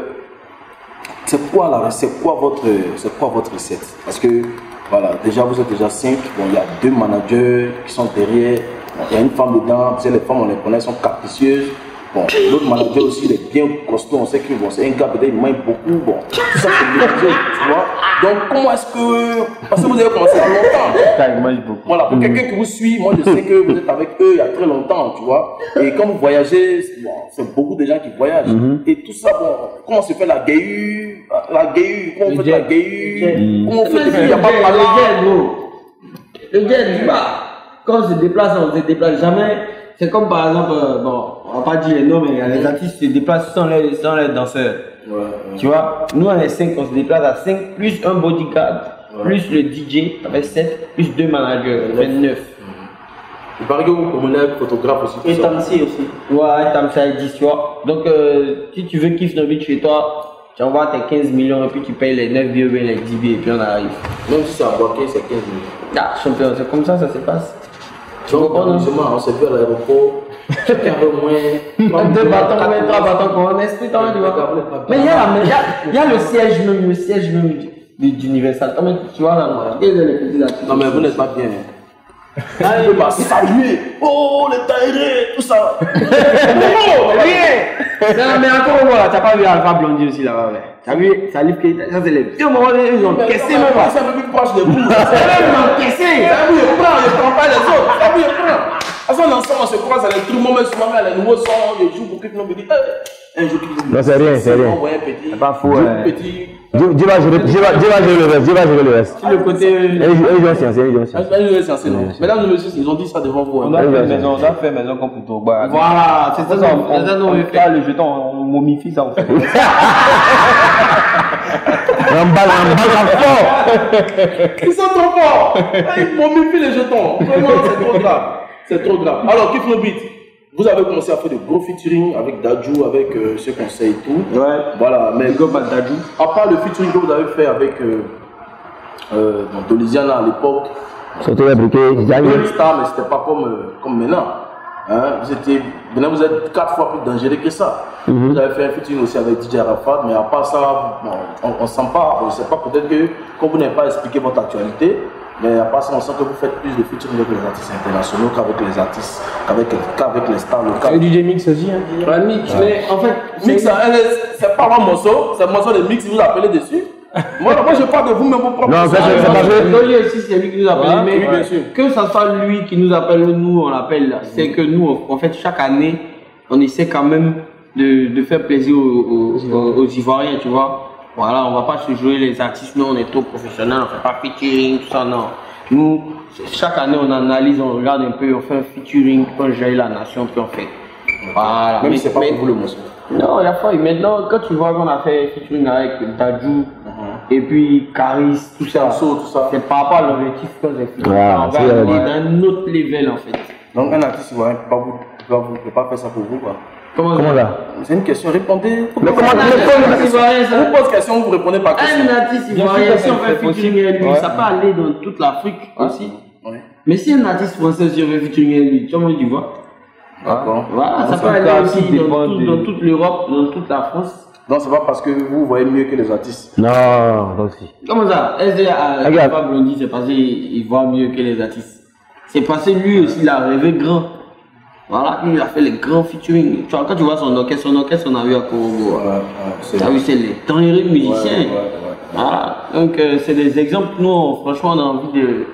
c'est quoi la C'est quoi votre, c'est quoi votre recette? Parce que voilà, déjà vous êtes déjà cinq. Bon, il y a deux managers qui sont derrière. Il y a une femme dedans. Tu sais, les femmes on les connaît, elles sont capricieuses. Bon, l'autre manager aussi, il est bien costaud. On sait que bon, c'est un gars peut-être il mange beaucoup. Bon, tout ça c'est tu vois. Donc comment est-ce que parce que vous avez commencé il y a longtemps. il mange beaucoup. Voilà, pour quelqu'un qui vous suit, moi je sais que vous êtes avec eux il y a très longtemps, tu vois. Et quand vous voyagez, c'est- bon, c'est beaucoup de gens qui voyagent. Et tout ça, bon, comment se fait la guéhu La guéhu, comment on fait la guéhu Comment on fait il n'y a pas de le jet, gros. Le jet, tu vois, quand on se déplace, on se déplace jamais. C'est comme par exemple, euh, bon, on va pas dire les noms, mais a les artistes se déplacent sans les, sans les danseurs. Tu vois, nous on est 5, on se déplace à 5, plus un bodyguard, plus le DJ, ça fait 7, plus deux managers, ça fait 9. Il paraît que vous promenez un photographe aussi. Et. Tamsi aussi. Ouais, t'as ça 10, tu vois. Donc, euh, si tu veux kiff no beat chez toi, tu envoies tes 15 millions et puis tu payes les 9 billets ou bien les 10 billets et puis on arrive. Même si c'est à Boaké, c'est 15 minutes. Ah, champion, c'est comme ça, ça se passe. Donc, comprends, non? justement, on s'est vu à l'aéroport. Chacun veut moins. [laughs] Deux bâtons, trois bâtons c'est temps, tu vois. Mais il y, a y, a, le siège même, le siège même du- d'Universal. Tu vois là, artistes. Non, mais vous n'êtes pas bien. Ah, il peut pas saluer. Oh, les taillés, tout ça. [laughs] Non, mais encore voilà, t'as pas vu Alpha Blondie aussi là-bas. T'as vu Salif Keita, ça c'est les vieux moments, ils ont caissé même pas. C'est un peu plus proche de vous. Ils ont caissé. Ça vous il prend, il prend pas les autres. Ça vous il prend. À son ensemble, on se croise avec tout le monde, même souvent, mais les nouveaux sons, les jours pour que nous me dit, un jour Non, c'est rien, c'est rien. C'est pas hein. petit. Dis va gérer le reste, dis va gérer le reste. Sur le côté. Et ils ont science, ils ont science. Un jour, c'est assez long. Mesdames et messieurs, ils ont dit ça devant vous. On hein. a fait maison, on a fait maison comme pour Toba. Voilà, c'est ça, on- on, on on, on faire. fait le jeton, on momifie ça, [laughs] on fait. Emballe, emballe fort. Ils sont trop forts. Ils mis les jetons. Vraiment, c'est trop grave. C'est trop grave. Alors, Kiff No Beat, vous avez commencé à faire de gros featuring avec Dajou, avec euh, ce conseil et tout. Ouais. Voilà, mais Go Dadju. à part le featuring que vous avez fait avec euh, euh, Dolisiana à l'époque, vous j'arrive. êtes star, mais c'était pas comme, euh, comme maintenant. Hein, vous, étiez, maintenant, vous êtes quatre fois plus dangereux que ça. Vous avez fait un featuring aussi avec DJ Arafat, mais à part ça, bon, on ne sent pas, on ne sait pas peut-être que, comme vous n'avez pas expliqué votre actualité, mais à part ça, on sent que vous faites plus de featuring avec les artistes internationaux qu'avec les artistes, qu'avec qu'avec les stars locales. Et DJ Mix aussi, hein. Ouais, mix, mais en fait, Mix, c'est pas un morceau, c'est un morceau de mix, vous appelez dessus. [laughs] moi, moi, je parle de vous, mais vos propres Non, sons. c'est pas vrai. Aussi, c'est lui qui nous appelle. Ouais, mais oui, bien sûr. que ça soit lui qui nous appelle ou nous, on l'appelle, c'est que nous, en fait, chaque année, on essaie quand même de, de faire plaisir aux, aux, aux- aux Ivoiriens, tu vois. Voilà, on va pas se jouer les artistes, nous, on est trop professionnels, on fait pas featuring, tout ça, non. Nous, chaque année, on analyse, on regarde un peu, on fait un featuring, on gère la nation, puis on fait. Voilà. Même Mais- si c'est pas mais- pour vous le morceau. non, il y a pas. Maintenant, quand tu vois qu'on a fait featuring avec Dadju et puis Caris, tout ça, Samso, tout ça. c'est par rapport à l'objectif qu'on s'est fait. Ouais, on va c'est, aller ouais. dans un autre level en fait. Donc, un artiste ivoirien ne peut pas, vous, peut pas, vous- peut pas faire ça pour vous. Quoi. Comment, Comment là C'est une question, répondez. Mais comment Un artiste ivoirien, On vous ça- pose question, vous répondez par question. un artiste ivoirien, si on fait featuring lui, Ouais. ça peut aller dans toute l'Afrique aussi. Ouais. Mais si un artiste français, si on fait featuring lui, comment tu vois D'accord. Voilà, ça ça peut aller aussi dans, toute l'Europe, dans toute la France. Non, c'est pas parce que vous voyez mieux que les artistes. Non, toi aussi. Comment ça SDA, Regarde. pas Blondie, c'est parce qu'il il voit mieux que les artistes. C'est parce que lui aussi, il a rêvé grand. Voilà, il a fait les grands featuring. Tu vois, quand tu vois son orchestre, son orchestre, on a vu à Congo. Ouais, ouais, c'est Tu as vu, c'est les derniers musiciens. Ouais, ouais, ouais. Voilà. Donc, euh, c'est des exemples. Nous, on- franchement, on a envie de,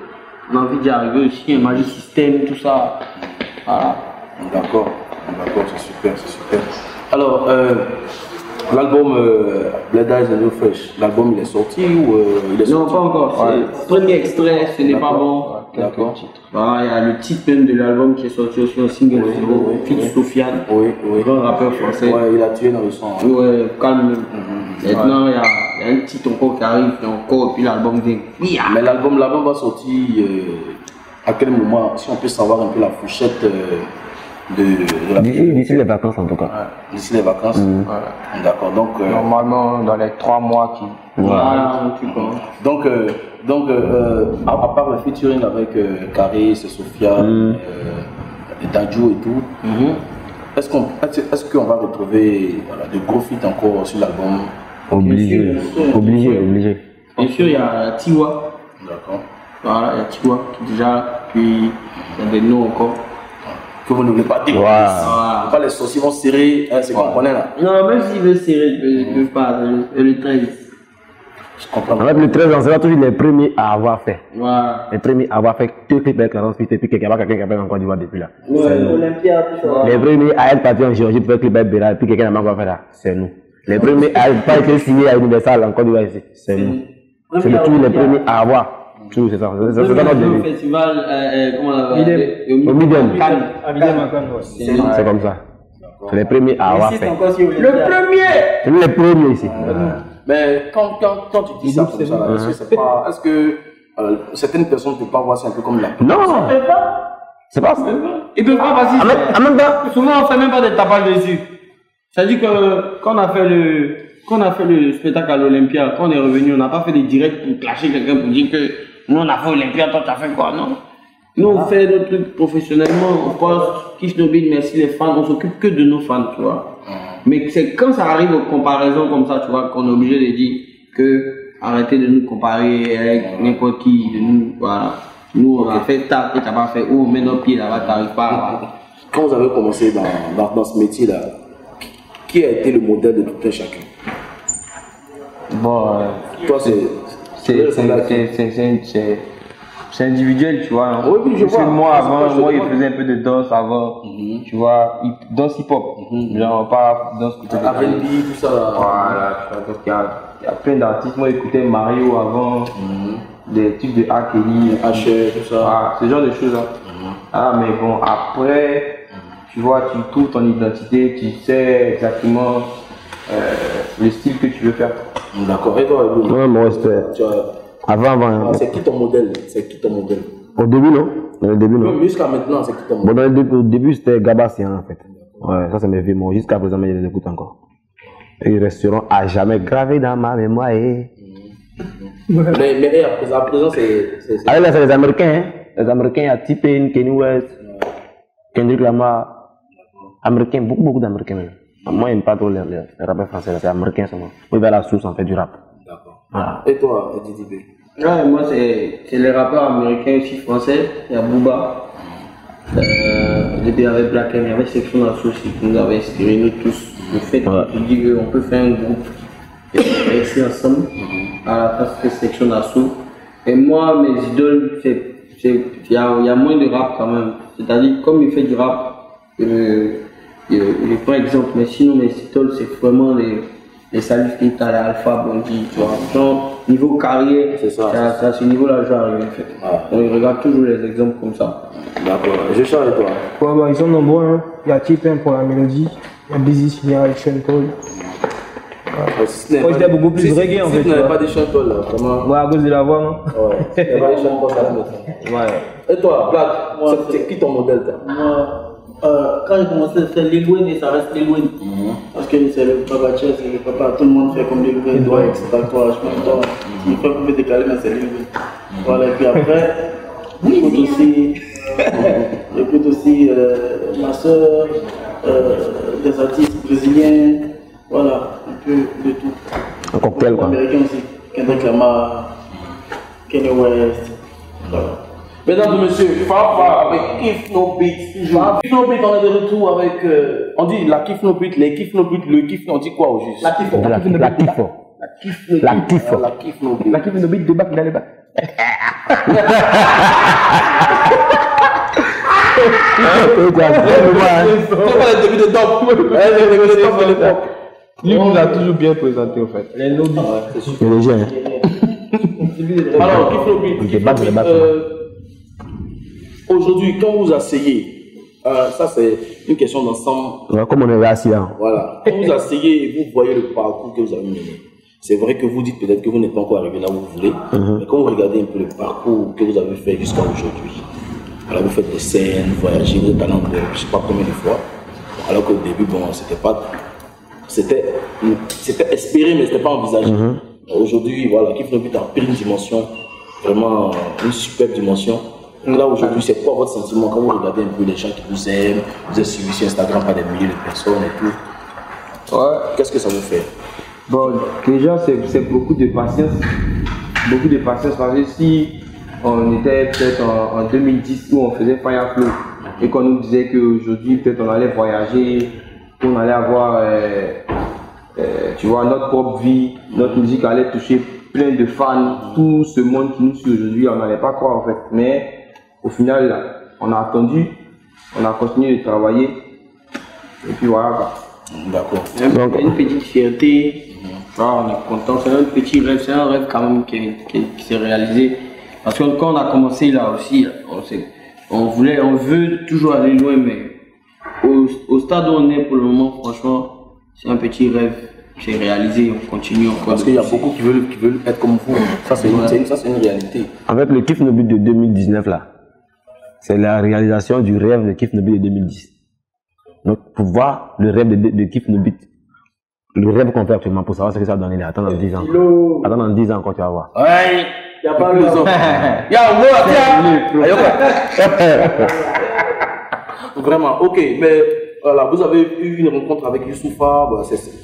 on a envie d'y arriver aussi. Un Magic System, tout ça. Voilà. D'accord, d'accord, c'est super, c'est super. Alors, euh, l'album euh, Blood Eyes and New Fresh, l'album il est sorti ou euh, il est Non, sorti? pas encore. Premier extrait, ce n'est pas bon. D'accord. Voilà, il y a le titre même de l'album qui est sorti aussi en single Oui, oui, feat oui. Sofiane, Oui, oui. grand rappeur français. Ouais, il a tué dans le son. hein. Ouais, calme. Mhm. Maintenant, il y, a, il y a un titre encore qui arrive, et encore, et puis l'album vient. Mia. Mais l'album l'album va sortir euh, à quel moment? Si on peut savoir un peu la fourchette euh, de, de la D'ici d'ici les vacances en tout cas. d'ici les vacances. D'accord. Donc, euh, Normalement, dans les trois mois qui. Voilà, ça. donc, euh, donc euh, à, à part le featuring avec euh, Caris, Sophia, euh, et tout, est-ce qu'on est-ce, est-ce qu'on va retrouver voilà, de gros feats encore sur l'album? Obligé. Bien sûr. Obligé, obligé. Bien sûr, il y a Tiwa. D'accord. Voilà, il y a Tiwa qui est déjà, puis il y a des noms encore. Que vous ne voulez pas dire. Voilà. Pas les sourcils vont serrer, hein, c'est qu'on connaît là? Non, même s'il veut serrer, il peut- il peut pas. Le, le 13. Je comprends. En fait, le 13 ans, c'est toujours les premiers à avoir fait. Voilà. Les premiers à avoir fait deux clips avec Clarence Fit et puis quelqu'un quelqu'un qui appelle encore d'Ivoire depuis là. Ouais, Olympia. Les premiers à être partis en Géorgie pour faire clip avec Béla et puis quelqu'un n'a encore fait là, c'est nous. Les premiers à ne pas être signés à Universal en Côte d'Ivoire ici, c'est nous. C'est le- tous les premiers à avoir. Tout, c'est ça. C'est c'est ça notre Au festival, euh, euh, Au. C'est comme ça. C'est les premiers à avoir fait. Le premier C'est les premiers ici. Mais quand, quand, quand tu dis ça comme ça, est-ce que c'est pas. Est-ce que euh, certaines personnes ne peuvent pas voir ça un peu comme la. Non, c'est pas ça. Ils peuvent pas passer. En même, temps, Souvent, on fait même pas des tapages dessus. C'est-à-dire que quand on a fait le, quand on a fait le spectacle à l'Olympia, quand on est revenu, on n'a pas fait des directs pour clasher quelqu'un pour dire que nous on a fait Olympia, toi t'as fait quoi, non? Nous on fait notre truc professionnellement, on nos beats, merci les fans, on s'occupe que de nos fans, tu vois. Mais c'est quand ça arrive aux comparaisons comme ça, tu vois, qu'on est obligé de dire que arrêtez de nous comparer avec n'importe qui, de nous, voilà. Nous on a fait ça, et t'as pas fait, où on met nos pieds là-bas, t'arrives pas à... Quand vous avez commencé dans, dans, dans ce métier-là, qui a été le modèle de tout un chacun? Bon, euh, Toi, c'est. C'est individuel, tu vois. hein. Oui, oui, je Parce que vois. moi, avant, je moi, il faisais un peu de danse avant, tu vois, danse hip-hop. Genre, pas danse côté de R&B, tout ça. là. Voilà, tu vois, donc il y a, y a plein d'artistes. Moi, j'écoutais Mario avant, des trucs de A. Kelly, H, tout ça. voilà, ce genre de choses. hein. Ah, mais bon, après, tu vois, tu trouves ton identité, tu sais exactement euh, le style que tu veux faire. D'accord. Et toi, Ouais, moi, c'était tu as- avant, avant. ah, C'est qui ton modèle? C'est qui ton modèle? Au début, non? Le début, non Jusqu'à maintenant, c'est qui ton Bon, modèle? dans le début, au début, c'était Gabassian, en fait. Ouais, ça, c'est mes vieux mots. Jusqu'à présent, mais je les écoute encore. Et ils resteront à jamais gravés dans ma mémoire. eh. Mais, mais eh, à présent, à présent, c'est. Ah, là, c'est les Américains, hein. Les Américains, il y a T-Pain, Kanye West, Kendrick Lamar. Américains, beaucoup, beaucoup d'Américains même. Moi, j'aime pas trop les, les, les rappeurs français, c'est américain seulement. Moi, vers la source, en fait, du rap. D'accord. Voilà. Et toi, Didi B? Ouais, moi, c'est c'est les rappeurs américains aussi français. Il y a Booba. Euh, depuis avec Black M, il y avait Section d'Assaut aussi qui nous avait inspiré, nous tous. Le fait Ouais. de dire qu'on peut faire un groupe et réussir [coughs] ensemble. À la fin, c'était Section d'Assaut. Et moi, mes idoles, c'est. c'est- Il y a, il y a moins de rap quand même. C'est-à-dire, comme il fait du rap, euh, il il prend exemple. Mais sinon, mes idoles, c'est vraiment les. Les Salif Keita, les Alpha Bondi, tu vois. Genre, niveau carrière, C'est ça, c'est à- c'est à ce niveau-là que je vais arriver en fait. Ah. On regarde toujours les exemples comme ça. D'accord. Je change et toi Ouais, bah, ils sont nombreux. Hein. Il y a T-Pain pour la mélodie. Il y a Busy Signal avec Sean Paul. Ouais, si tu n'avais Moi, j'étais beaucoup plus si- si- reggae, en si fait, tu n'avais pas des chanteurs là, comment Ouais, à cause de la voix, non Ouais. Si tu n'avais pas des chanteurs, mettre. Ouais. Et toi, Black, c'est- c'est qui ton modèle toi? Moi, euh, quand j'ai commencé à faire Lil Wayne, et ça reste Lil Wayne. Parce que c'est le papa Chess, c'est le papa, tout le monde fait comme Lil Wayne, toi, etc. Toi, je pense, toi, fais un peu décaler, mais c'est Lil Wayne. Voilà, et puis après, [laughs] j'écoute aussi, j'écoute aussi euh, ma soeur, euh, des artistes brésiliens, voilà, un peu de tout. Un cocktail, quoi. Américain aussi, Kendrick Lamar, Kanye West, voilà. Mesdames et messieurs, Fafa avec Kiff No Beat, toujours. Kiff No Beat, on est de retour avec. euh, on dit la Kiff No Beat, les Kiff No Beat, le Kiff, on dit quoi au juste? La Kiff, La, la, la tifo. La Kiff No La Beat. Ah, La Kiff No Beat. La fait de beat de bac dans [laughs] les bacs. Hein. Lui nous a toujours bien présenté au fait. Les lobbies. Mais les gens, hein. [laughs] Alors, Kif Nobit, On Kif débat de Nobit, débat. euh, aujourd'hui, quand vous asseyez, euh, ça c'est une question d'ensemble. Ouais, Comme on est assis là. Voilà. Quand vous asseyez et vous voyez le parcours que vous avez mené, c'est vrai que vous dites peut-être que vous n'êtes pas encore arrivé là où vous voulez, mais quand vous regardez un peu le parcours que vous avez fait jusqu'à aujourd'hui, alors vous faites des scènes, vous voyagez, vous êtes allé en Europe, je ne sais pas combien de fois, alors qu'au début, bon, c'était pas. C'était c'était espéré, mais c'était pas envisagé. Aujourd'hui, voilà, Kif Nobit a pris une dimension, vraiment une superbe dimension. Là, aujourd'hui, c'est quoi votre sentiment? Quand vous regardez un peu les gens qui vous aiment, vous êtes suivi sur Instagram par des milliers de personnes et tout Ouais. Qu'est-ce que ça vous fait? Bon, déjà, c'est c'est beaucoup de patience. Beaucoup de patience parce que si on était peut-être en, en 2010 où on faisait Fireflow et qu'on nous disait qu'aujourd'hui, peut-être on allait voyager, qu'on allait avoir, euh, euh, tu vois, notre propre vie, notre musique allait toucher plein de fans, tout ce monde qui nous suit aujourd'hui, on n'allait pas croire en fait. Mais au final, on a attendu, on a continué de travailler et puis voilà. D'accord. Donc, une petite fierté. Ah, on est content. C'est un petit rêve. C'est un rêve quand même qui, qui- qui s'est réalisé. Parce que quand on a commencé là aussi, on, s'est- on voulait, on veut toujours aller loin, mais au, au stade où on est pour le moment, franchement, c'est un petit rêve. C'est réalisé. On continue encore. Parce qu'il y a beaucoup qui veulent, qui veulent être comme vous. Ça, c'est une, une- ça, c'est une réalité. En fait, le Kif Nobit de 2019 là, c'est la réalisation du rêve de Kif Nobit de 2010. Donc, pour voir le rêve de, de, Kif Nobit, le rêve qu'on fait actuellement, pour savoir ce que ça va donner là, attends dans 10 ans. Attends dans 10 ans encore, tu vas voir. Ouais, il n'y a pas besoin. Il y a un mot à dire. Vraiment, ok, mais voilà, vous avez eu une rencontre avec Youssoufa, bah,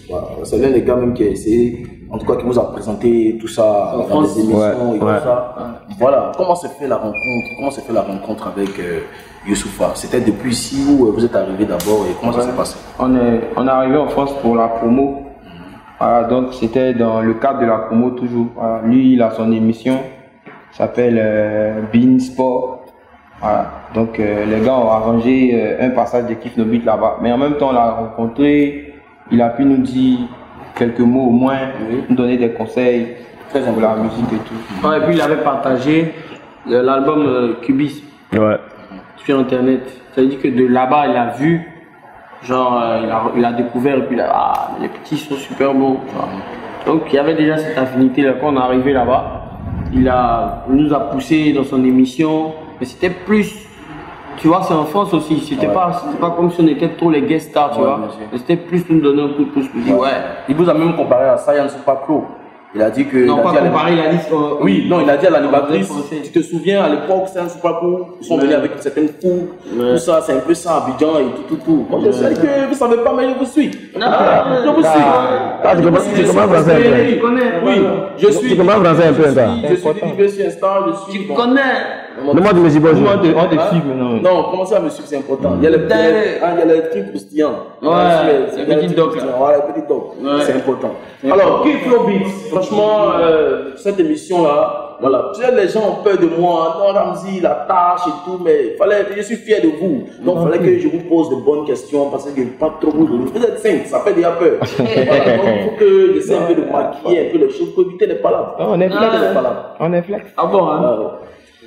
voilà, c'est l'un des gars même qui a essayé, en tout cas qui vous a présenté tout ça dans France, des émissions ouais, et tout ouais. ça. Voilà, comment s'est fait la rencontre? Comment s'est fait la rencontre avec euh, Youssoufa? C'était depuis ici où euh, vous êtes arrivé d'abord et comment ça s'est passé? On est, on est arrivé en France pour la promo. Voilà, donc c'était dans le cadre de la promo toujours. Voilà, lui, il a son émission, s'appelle euh, Bean Sport. Voilà, donc euh, les gars ont arrangé euh, un passage de Kif Nobit là-bas. Mais en même temps, on l'a rencontré, il a pu nous dire quelques mots au moins, nous donner des conseils pour la musique et tout. Ouais, et puis il avait partagé euh, l'album euh, Ouais. sur internet. C'est-à-dire que de là-bas, il a vu, genre, euh, il, a, il a découvert, et puis là, ah, les petits sont super beaux. Donc il y avait déjà cette affinité-là. Quand on est arrivé là-bas, il, a, il nous a poussé dans son émission, mais c'était plus. Tu vois, c'est en France aussi. C'était pas, c'était pas comme si on était trop les guest stars, tu Ouais, vois. C'était plus nous donner un coup de pouce dire, ouais. Il vous a même comparé à Sayan Supaklo. Il a dit que. Non, il a pas dit à la- comparé, il a dit. euh, Oui, non, il a dit à l'animatrice, tu te souviens à l'époque, c'est un super coup, ils sont venus avec une certaine fou, tout ça, c'est un peu ça, Abidjan et tout, tout, tout. Moi, je sais que vous savez pas, mais je vous suis. Ah, je vous suis. Ah, tu commences- tu suis- français un peu. oui, connais. Je suis. Tu commences français un peu, je suis- Je suis délivré sur Insta, je suis. Tu connais. Donne-moi du musique bonjour. On te, on te suit maintenant. Non, commencez à me suivre, c'est important. Il y a les petits, ah, il y a les croustillants. Ouais, c'est- les petits docs, les petits. Ouais. C'est important. Alors, Kid Flow Beats, franchement, euh, cette émission-là, voilà, les gens ont peur de moi. Non, Ramzi, la tâche et tout, mais fallait, je suis fier de vous. Donc, il fallait que je vous pose de bonnes questions parce que je n'ai pas trop vous. Vous êtes simple, ça fait déjà peur. [laughs] voilà, donc, il faut que j'essaie un peu de maquiller un peu les choses pour éviter les palabres. On est flex. On est flex. Ah bon, hein?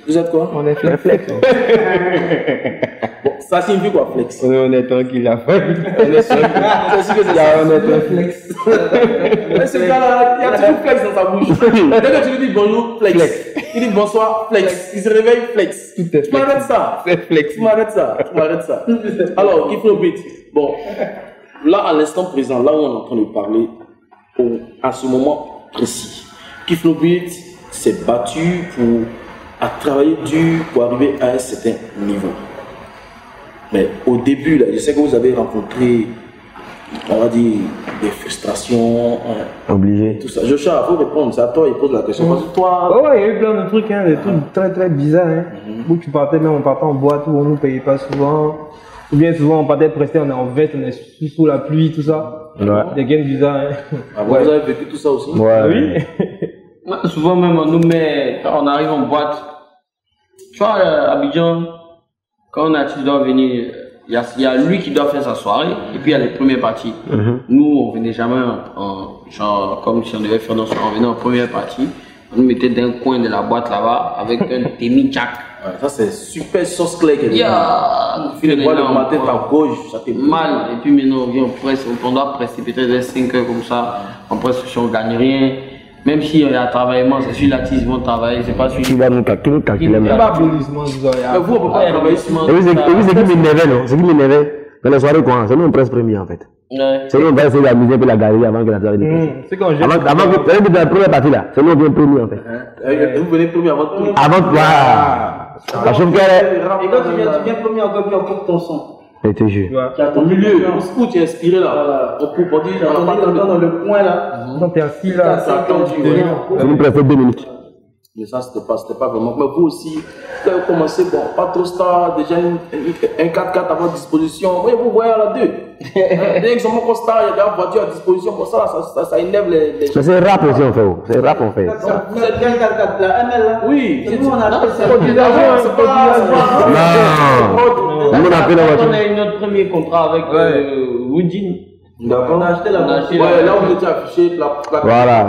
Vous êtes quoi? On est flex. [laughs] Bon, ça signifie quoi, flex? On est, on est tranquille là. On est sûr. Que [laughs] c'est ça. on est très flex. Mais ce gars-là, il y a toujours flex dans sa bouche. [laughs] Dès que tu lui dis bonjour, flex. Il dit bonsoir, flex. Il se réveille, flex. Tout est Tu m'arrêtes ça. C'est flex. Tu m'arrêtes ça. Tu m'arrêtes ça. Alors, Kiflo Beat. Bon, là, à l'instant présent, là où on est en train de parler, au- à ce moment précis, Kiflo Beat s'est battu pour, a travaillé dur pour arriver à un certain niveau. Mais au début, là, je sais que vous avez rencontré, on va dire, des frustrations, hein, Obligé. tout ça. Joshua, il faut répondre, c'est à toi, il pose la question. Parce que toi, Ouais, ouais, il y a eu plein de trucs, hein, des trucs très très bizarres. Hein. Où tu partais, même on partait en boîte où on nous payait pas souvent. Ou bien souvent on partait prester, on est en veste, on est sous, sous la pluie, tout ça. Ouais. Des games bizarres. Hein. ah, vous avez vécu tout ça aussi? Ouais. Oui. Ouais, [laughs] Souvent même on nous met, quand on arrive en boîte, tu vois, euh, Abidjan, quand un artiste doit venir, il y a, y a lui qui doit faire sa soirée, et puis il y a les premières parties. Mhm. Nous, on venait jamais en, en- genre, comme si on devait faire notre soirée, on venait en première partie. On nous mettait d'un coin de la boîte là-bas avec un [laughs] Temi Jack. Ouais, ça, c'est super sauce claire qu'elle. Yeah! Tu boire le matin, ta gauche, ça te Mal. Et puis maintenant, on vient, on presse, on doit presser peut-être vers 5 heures comme ça. On presse, si on gagne rien. Même si il y a travaillement, c'est sur l'artiste qui vont travailler, c'est pas sur Qui va nous calculer, nous calculer. Il n'y a mais- vous, on peut pas travailler ici. Et puis, c'est qui m'énervait, non? C'est qui m'énervait? Dans les soirées, quoi? C'est nous, on presse premier, en fait. C'est nous, on va essayer d'amuser un peu la galerie avant que la soirée ne Hum, C'est quand j'ai. Avant, avant que, c'est la première partie, là. C'est nous, on vient premier, en fait. Euh, Vous venez premier avant tout. Avant toi, la chauve qu'elle Et quand tu viens, tu viens premier encore, puis on coupe ton son. Je te jure. Tu vois. Au milieu, où tu es inspiré là On coupe, on dit, on dans le coin là. Quand t'es assis là, Ça attend, tu nous presser deux minutes. Mais ça, c'était pas, c'était pas vraiment. Mais vous aussi, vous avez commencé, bon, pas trop star, déjà une- un 4x4 à votre disposition. Oui, vous voyez à la deux. Hein, [laughs] Dès que sont encore star, il y a des voitures à disposition. Pour ça, ça, ça, ça énerve les, les Mais c'est rap aussi, on fait. C'est rap, on fait. Vous êtes bien 4 la ML là Oui, C'est nous on a acheté ça. C'est pas, c'est pas, Non. Nous, on a pris la On voiture. a eu notre premier contrat avec euh, Woodin. On a acheté la On voiture. Ouais, là où vous étiez affiché, la plaque. Voilà.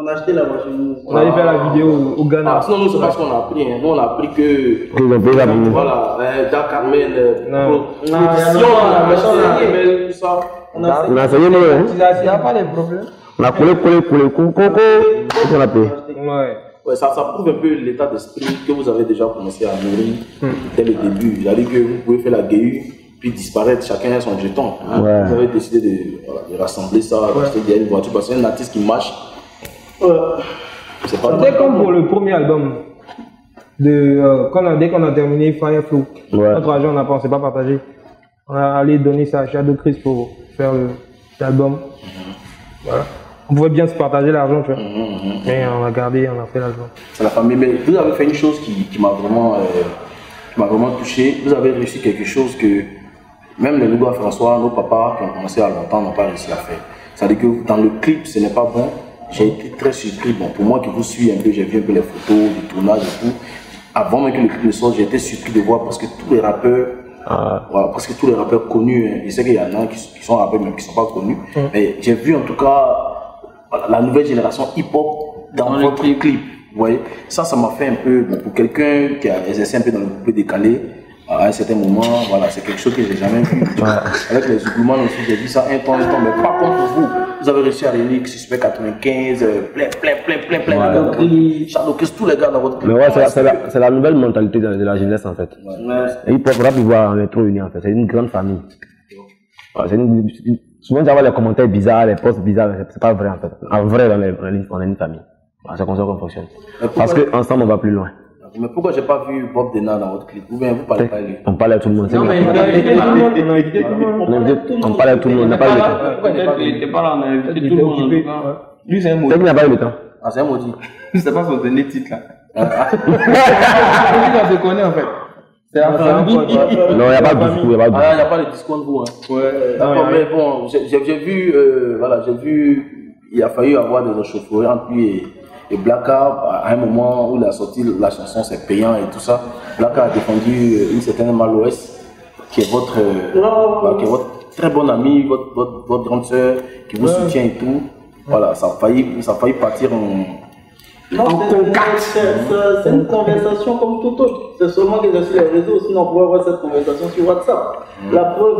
On On a acheté la voiture. nous. On allait faire la vidéo au Ah, Ghana. sinon, nous, c'est pas ce qu'on a appris. Hein. Nous, on a appris que. Qu'ils ont payé la minute. Voilà, euh, Carmen, euh, Non. on a. Carmen, tout ça. On a On a enseigné, nous, hein. Il n'y a pas de problème. On a collé, collé, collé, coco, coco. Qu'est-ce qu'on a payé Ouais. Ouais, ça, ça prouve un peu l'état d'esprit que vous avez déjà commencé à nourrir dès le début. C'est-à-dire que vous pouvez faire la guéue, puis disparaître, chacun a son jeton. hein. Ouais. Vous avez décidé de, voilà, de rassembler ça, d'acheter derrière une voiture, parce qu'un artiste qui marche, C'était comme pour le premier album. De, euh, quand on dès qu'on a terminé Fireflow, Ouais. notre argent, on n'a s'est pas partagé. On a allé donner ça à Shadow Chris pour faire l'album. Voilà. On pouvait bien se partager l'argent, tu vois. Mais on a gardé, on a fait l'album. c'est la famille. Mais vous avez fait une chose qui, qui m'a vraiment, euh, vraiment touché. Vous avez réussi quelque chose que même les Louga François, nos papas qui ont commencé à longtemps n'ont pas réussi à faire. C'est-à-dire que dans le clip, ce n'est pas bon. J'ai été très surpris. Bon, pour moi qui vous suis un peu, j'ai vu un peu les photos, les tournages et tout. Avant même que le clip ne sorte, j'ai été surpris de voir parce que tous les rappeurs voilà, parce que tous les rappeurs connus, hein, je sais qu'il y en a qui, qui sont rappeurs même qui ne sont pas connus, mais j'ai vu en tout cas la nouvelle génération hip-hop dans, Dans le votre clip. clip. Vous voyez, ça, ça m'a fait un peu, bon, pour quelqu'un qui a exercé un peu dans le coupé décalé, à un certain moment, voilà, c'est quelque chose que j'ai jamais vu. Avec les Zougouman aussi, j'ai vu ça un temps, un temps, mais pas contre vous. Vous avez réussi à réunir Suspect 95, euh, plein, plein, plein, plein, plein. Shadow Chris, Shadow tous les gars dans votre clip. Mais ouais, c'est la, nouvelle mentalité de, de la jeunesse, en fait. Et hip-hop, rap, ils voient, on est trop unis, en fait. C'est une grande famille. Souvent, voir les commentaires bizarres, les posts bizarres, mais c'est- pas vrai, en fait. En vrai, on est, une- famille. C'est comme ça qu'on fonctionne. Parce qu'ensemble, on va plus loin. Mais pourquoi j'ai pas vu Bob Dena dans votre clip? Ou bien vous parlez pas à lui? On parle à tout le monde. Non, mais On a invité tout le monde. On a invité tout le monde. On, est invité- on parle à tout le monde, on n'a pas eu le temps. Peut-être qu'il n'était pas là, on a invité Il tout le monde. Lui, c'est un mot. Peut-être qu'il n'a pas eu le temps. Ah, c'est un maudit. C'est pas son dernier titre là. [laughs] Lui, on se connaît en fait. C'est la famille. Non, il n'y a pas de discours, il n'y a pas de Ah, il n'y a pas de discours de vous. Hein. Ouais. D'accord, mais bon, j'ai vu, euh, voilà, j'ai vu, il a fallu avoir des échauffourées entre lui et, et Blacka à un moment où il a sorti la chanson C'est payant et tout ça. Blacka a défendu euh, une certaine Malouest qui est votre, euh, voilà, qui est votre très bonne amie, votre, votre, votre grande sœur qui vous soutient et tout. Voilà, ça a failli, ça a failli partir en. Non, c'est- une conversation comme tout autre. C'est seulement que je suis sur les réseaux, sinon on pourrait avoir cette conversation sur WhatsApp. La preuve,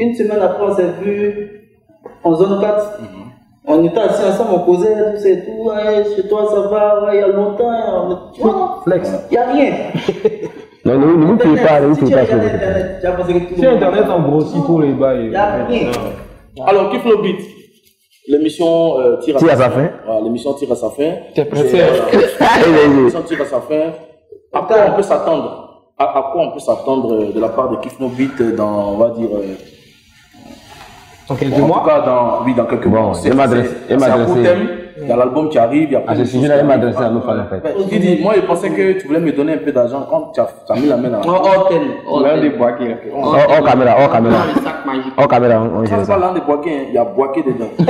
une semaine après, on s'est vu en zone 4. On était assis ensemble, on causait, tout ça et tout. Ouais, chez toi, ça va, ouais, il y a longtemps. On... Tu vois, Flex. il n'y a rien. [laughs] Non, ne vous- ne vous fiez pas, ne vous Si fiez tu pas votre Internet, on grossit pour les bails. Il n'y a rien. Alors, Kiff le beat. L'émission euh, tire, Tire à sa fin. Voilà, L'émission tire à sa fin. T'es pressé. [laughs] Allez. L'émission tire à sa fin. À quoi on peut s'attendre? À, à quoi on peut s'attendre euh, de la part de Kiff No Beat euh, dans, on va dire, euh, Dans quelques en tout cas, dans, oui, dans quelques Bon, mois. C'est- il il un court thème. Il y a l'album qui arrive, il y a À ce sujet-là, qui il m'adressait arrivent. à nos fans, en fait. Ben, dis, moi, je pensais que tu voulais me donner un peu d'argent quand tu as, tu as mis la main dans la Oh, oh, tel. Oh, tel. là. Hors hors caméra, hors caméra. Hors caméra, on Ça, c'est pas l'un il y a boaquet dedans. [laughs] Il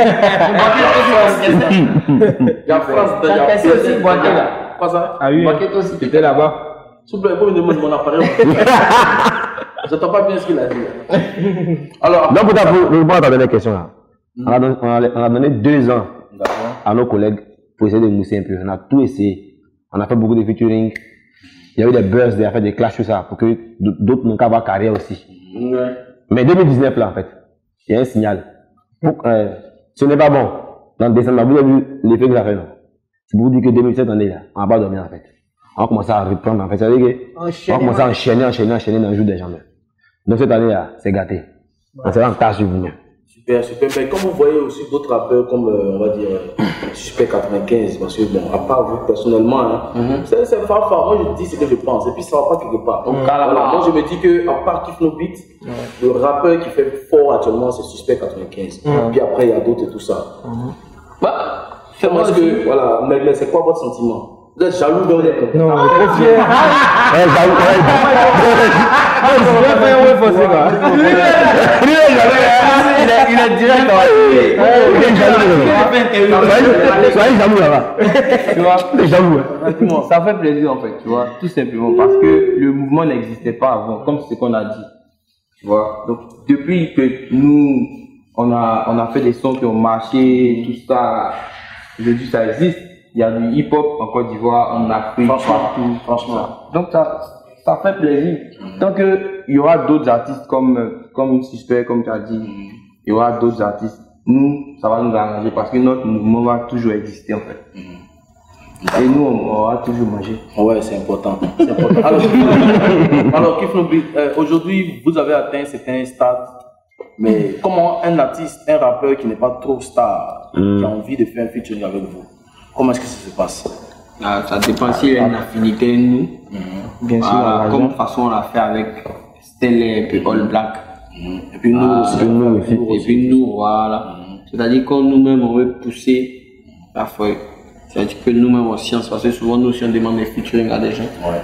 y a France dedans. il y a- aussi, Boaké, là. Quoi ça? Ah oui, Boaké, toi aussi. c'était là-bas. S'il vous plaît, faut me demander mon appareil. [laughs] J'entends pas bien ce qu'il a dit. [laughs] Alors, donc, pour, répondre à ta dernière question là, on, a donné, on, a, on a donné deux ans à nos collègues pour essayer de mousser un peu. On a tout essayé. On a fait beaucoup de featuring. Il y a eu des buzz, des affaires, des clashs, tout ça, pour que d'autres n'ont qu'à avoir carrière aussi. Mais 2019 là, en fait, il y a un signal. Pour- euh, ce n'est pas bon. Dans le décembre, vous avez vu l'effet que ça fait, non? C'est pour vous dire que 2007 année là, on va pas dormir en fait. On va commencer à reprendre en fait. Ça veut dire que on va commencer à enchaîner, enchaîner, enchaîner dans le jour des gens. Donc cette année là, c'est gâté. Sera en tâche vous. Super, super. Mais comme vous voyez aussi d'autres rappeurs comme, euh, on va dire, euh, Suspect 95, parce que bon, à part vous personnellement, hein, c'est c'est fort. Moi je dis ce que je pense, et puis ça va pas quelque part. Donc, voilà, moi je me dis que, à part Kiff No Beat, le rappeur qui fait fort actuellement c'est Suspect 95. Puis après il y a d'autres et tout ça. Bah, c'est moi que, voilà, mais, mais c'est quoi votre sentiment? Vous êtes jaloux de vous Non, on est trop fiers. Ouais, j'avoue, ouais, Bien fait, ouais, forcé, quoi. Il est, il est direct Soyez soyez jaloux là-bas. tu vois? Jaloux. hein. Franchement, ça fait plaisir en fait, tu vois, tout simplement parce que le mouvement n'existait pas avant, comme ce qu'on a dit, tu vois. Donc depuis que nous, on a, on a fait des sons qui ont marché, tout ça, aujourd'hui ça existe. Il y a du hip-hop en Côte d'Ivoire, en Afrique, partout, franchement. Donc ça, ça fait plaisir. Tant que il y aura d'autres artistes comme, comme Suspect, comme tu as dit, il y aura d'autres artistes. Nous, ça va nous arranger parce que notre mouvement va toujours exister en fait. Et nous, on, va toujours manger. Ouais, c'est important. [laughs] Alors, [laughs] alors euh, aujourd'hui, vous avez atteint certains stades. Mais comment un artiste, un rappeur qui n'est pas trop star, qui a envie de faire un featuring avec vous, comment est-ce que ça se passe? Ah, ça dépend s'il y a une affinité, nous. Bien sûr, Ah, la comme façon on l'a fait avec Stella et puis All Black. Et puis nous Ah, aussi. nous aussi. Et puis nous, voilà. C'est-à-dire quand nous-mêmes on veut pousser la feuille. C'est-à-dire que nous-mêmes en science, parce que souvent nous aussi on demande des featuring à des gens. Voilà.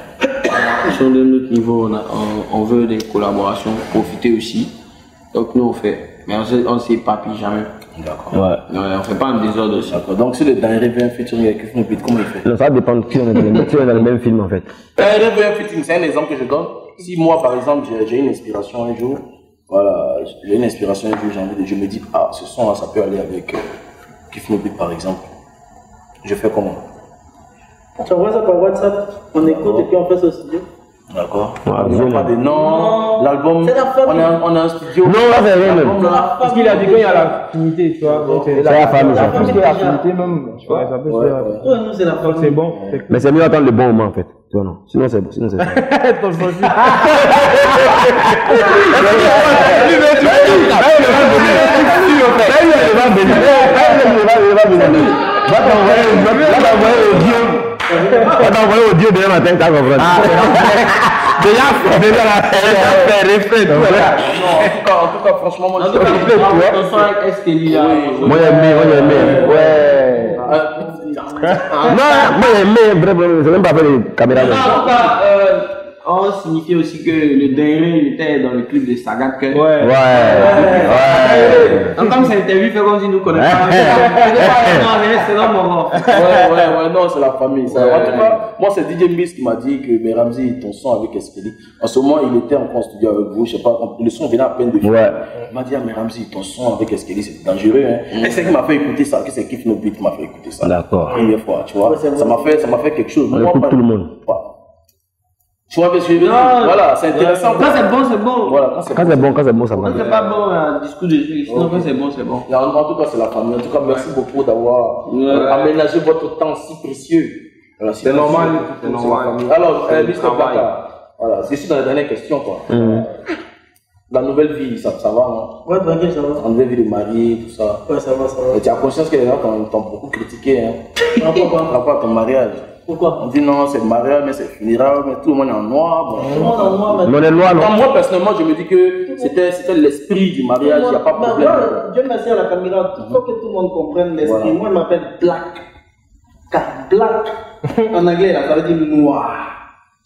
Sur de notre niveau, on, a- on- on veut des collaborations, profiter aussi. Donc nous on fait. Mais on ne s'épapille jamais. D'accord. Ouais. Non, on fait pas un désordre aussi. D'accord. Donc, si le dernier veut un featuring avec Kiff No Beat, comment il fait? Non, ça va dépendre qui on est dans le, qui on est dans le même film en fait. Veut un featuring, c'est un exemple que je donne. Si moi, par exemple, j'ai- j'ai une inspiration un jour, voilà, j'ai une inspiration un jour, j'ai envie de, je me dis, ah, ce son-là, ça peut aller avec euh, Kiff No Beat, par exemple. Je fais comment? Tu envoies ça par WhatsApp, on écoute et puis on fait ça au studio. D'accord. Pas de nom, l'album, famille. on est en- on en studio. Non, là, c'est rien même. Parce qu'il a dit qu'il y a l'affinité, tu vois. C'est la famille, ça. Plus que l'affinité, même, tu vois, ça peut se Ouais, faire. ouais. Ouais, nous, c'est la Donc, c'est bon. C'est Mais c'est mieux attendre le bon moment en fait. Tu vois, non. Sinon, c'est sinon, c'est ça. [laughs] Ton choisi. Va t'envoyer au Dieu demain matin, t'as compris. [laughs] Déjà, déjà la fait, refait, Non, en tout cas, franchement, moi, je on là. Moi, j'ai aimé, moi, j'ai aimé. Ouais. Non, moi, j'ai aimé, vraiment, j'ai même pas fait les caméras. En tout cas, on signifie aussi que le dernier il était dans le clip de Sagat. Que... Ouais. Ouais. Ouais. Donc, comme cette interview fait comme si nous connaissions pas. C'est dans mon moment. ouais, ouais, ouais, non, c'est la famille. ça. En tout cas, moi, c'est DJ Miss qui m'a dit que mais Ramzi, ton son avec Espeli. En ce moment, il était encore en studio avec vous, je sais pas, le son venait à peine de finir. Ouais. Il m'a dit, ah, mais Ramzi, ton son avec Espeli, c'est dangereux, hein. Et c'est qui m'a fait écouter ça, que c'est Kiff No Beat qui m'a fait écouter ça. D'accord. Première fois, tu vois. Ça m'a fait, ça m'a fait quelque chose. On Moi, écoute pas- tout le monde. Tu vois, parce que je veux dire, Non. voilà, c'est intéressant. Quand c'est bon, c'est bon. Voilà, quand c'est bon, quand c'est bon, ça va. Quand c'est pas bon, un discours de. Sinon, quand c'est bon, c'est bon. En, tout cas, c'est la famille. En tout cas, merci beaucoup d'avoir euh, aménagé votre temps si précieux. C'est normal, c'est normal. Alors, euh, Mr. Blaka, voilà, je suis dans la dernière question, quoi. Mhm. La nouvelle vie, ça, ça va, non? Ouais, tranquille, ça va. La nouvelle vie de mari, tout ça. Ouais, ça va, ça va. Et tu as conscience que les gens t'ont t'ont beaucoup critiqué, hein, par rapport à ton mariage? Pourquoi? On dit non, c'est mariage, mais c'est funéraire, mais tout le monde est en noir. Bon. Tout le monde en Mais est loin, non Enfin, moi, personnellement, je me dis que c'était c'était l'esprit du mariage, il n'y a pas de Mais problème. moi, Dieu merci à la caméra, il faut que tout le monde comprenne l'esprit. Voilà. Moi, je m'appelle Black. Car Black, en anglais, là, ça veut dire noir.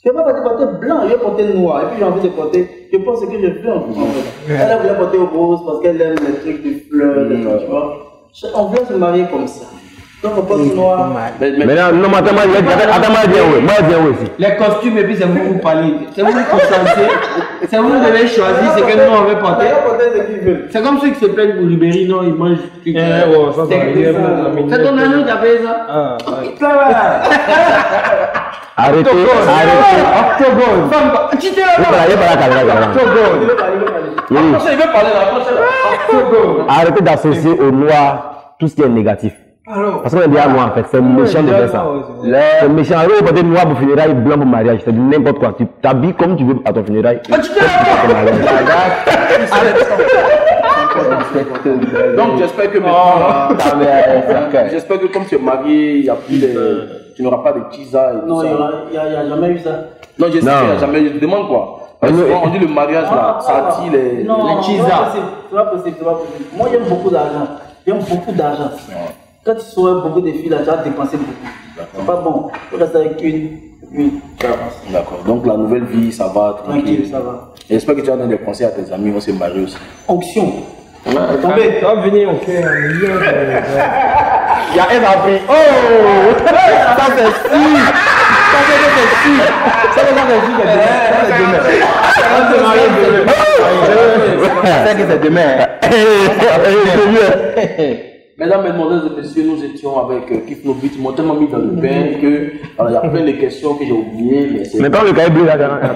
Je ne vais pas porter blanc, je vais porter noir. Et puis j'ai envie de porter, je pense que je veux en plus. en fait. Elle a voulu porter rose parce qu'elle aime les trucs de fleurs, des trucs, tu vois. On vient se marier comme ça. Donc, on porte noir. Maintenant, non, mais attends, attends, attends, aussi Les costumes, et puis c'est vous qui parlez. C'est vous qui. C'est vous qui devez choisir ce que nous on veut porter. C'est comme ceux qui se plaignent pour Ribéry, non, ils mangent. Eh, ouais, ça, ça, d'amis. C'est ton ami qui a fait ça Ah, ouais. Arrêtez, arrêtez. Octogone. Tu t'es là. Octogone. Il veut parler, il veut parler. Octogone. Arrêtez d'associer au noir tout ce qui est négatif. Alors. Parce qu'on est bien noir en fait, c'est méchant de faire ça. C'est méchant. Alors, porter noir pour funérailles, blanc pour mariage, c'est n'importe quoi. Tu t'habilles comme tu veux à ton funérailles. Ah, tu t'es. [laughs] Donc j'espère que maintenant, [laughs] j'espère que comme tu es marié, il y a plus de, tu n'auras pas de tisa et tout Non, il ça. n'y a, il jamais eu ça. Non, je sais Non. qu'il n'y a jamais, je demande quoi? Souvent, on dit le mariage là, ça attire les. Non, les pas possible, c'est pas possible, c'est pas possible. Moi, j'aime beaucoup d'argent. J'aime beaucoup d'argent. Quand tu sauras beaucoup de filles, là, tu vas dépenser beaucoup. C'est pas bon. Tu restes avec une, une, tu avances. D'accord. Donc la nouvelle vie, ça va Tranquille, tranquille. ça va. J'espère que tu vas donner des conseils à tes amis, on s'est mariés aussi. Onction. Tombé, ça va venir, ok. Il y a un appris. Oh Ça c'est si Ça c'est si Ça c'est si. Ça c'est demain. Ça c'est marié demain. Ça que c'est demain. Mesdames, Mesdemoiselles et Messieurs, nous étions avec euh, Kif Nobit, ils m'ont tellement mis dans le bain que alors, il y a plein de questions que j'ai oubliées, mais c'est. Mais pas le cahier bleu là. quand même.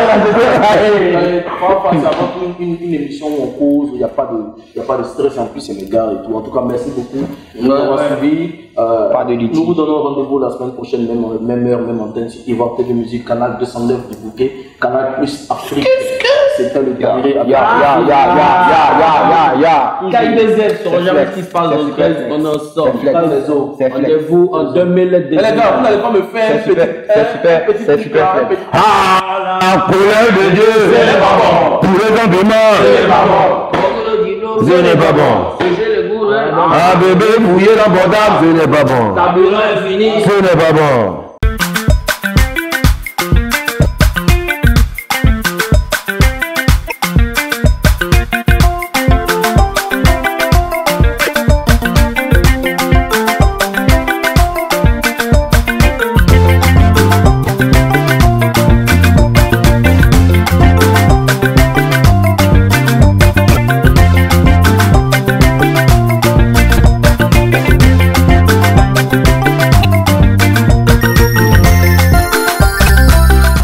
Euh, Parfois, c'est avant tout une, une, une émission où on cause, où il n'y a, pas de- il y a pas de stress, en plus c'est mes gars et tout. En tout cas, merci beaucoup de nous avoir suivis. Euh, Pas de litige. Nous vous donnons rendez-vous la semaine prochaine, même, même heure, même antenne, sur Ivoire TV Musique, canal 209 du bouquet, canal plus Afrique. C'était le dernier. Ya, ya, ya, ya, ya, ya, ya, ya. KIBZ sur jamais ce qui se passe dans le club, on en sort. C'est flex. C'est flex. Rendez-vous en 2000 Eh, les gars, vous n'allez pas me faire un C'est super, c'est super, c'est super Ah, la couleur de Dieu, pour les sentiments, ce n'est pas bon. J'ai le goût, hein. Ah bébé, fouiller dans portable, ce n'est pas bon. Carburant est fini. Ce n'est pas bon.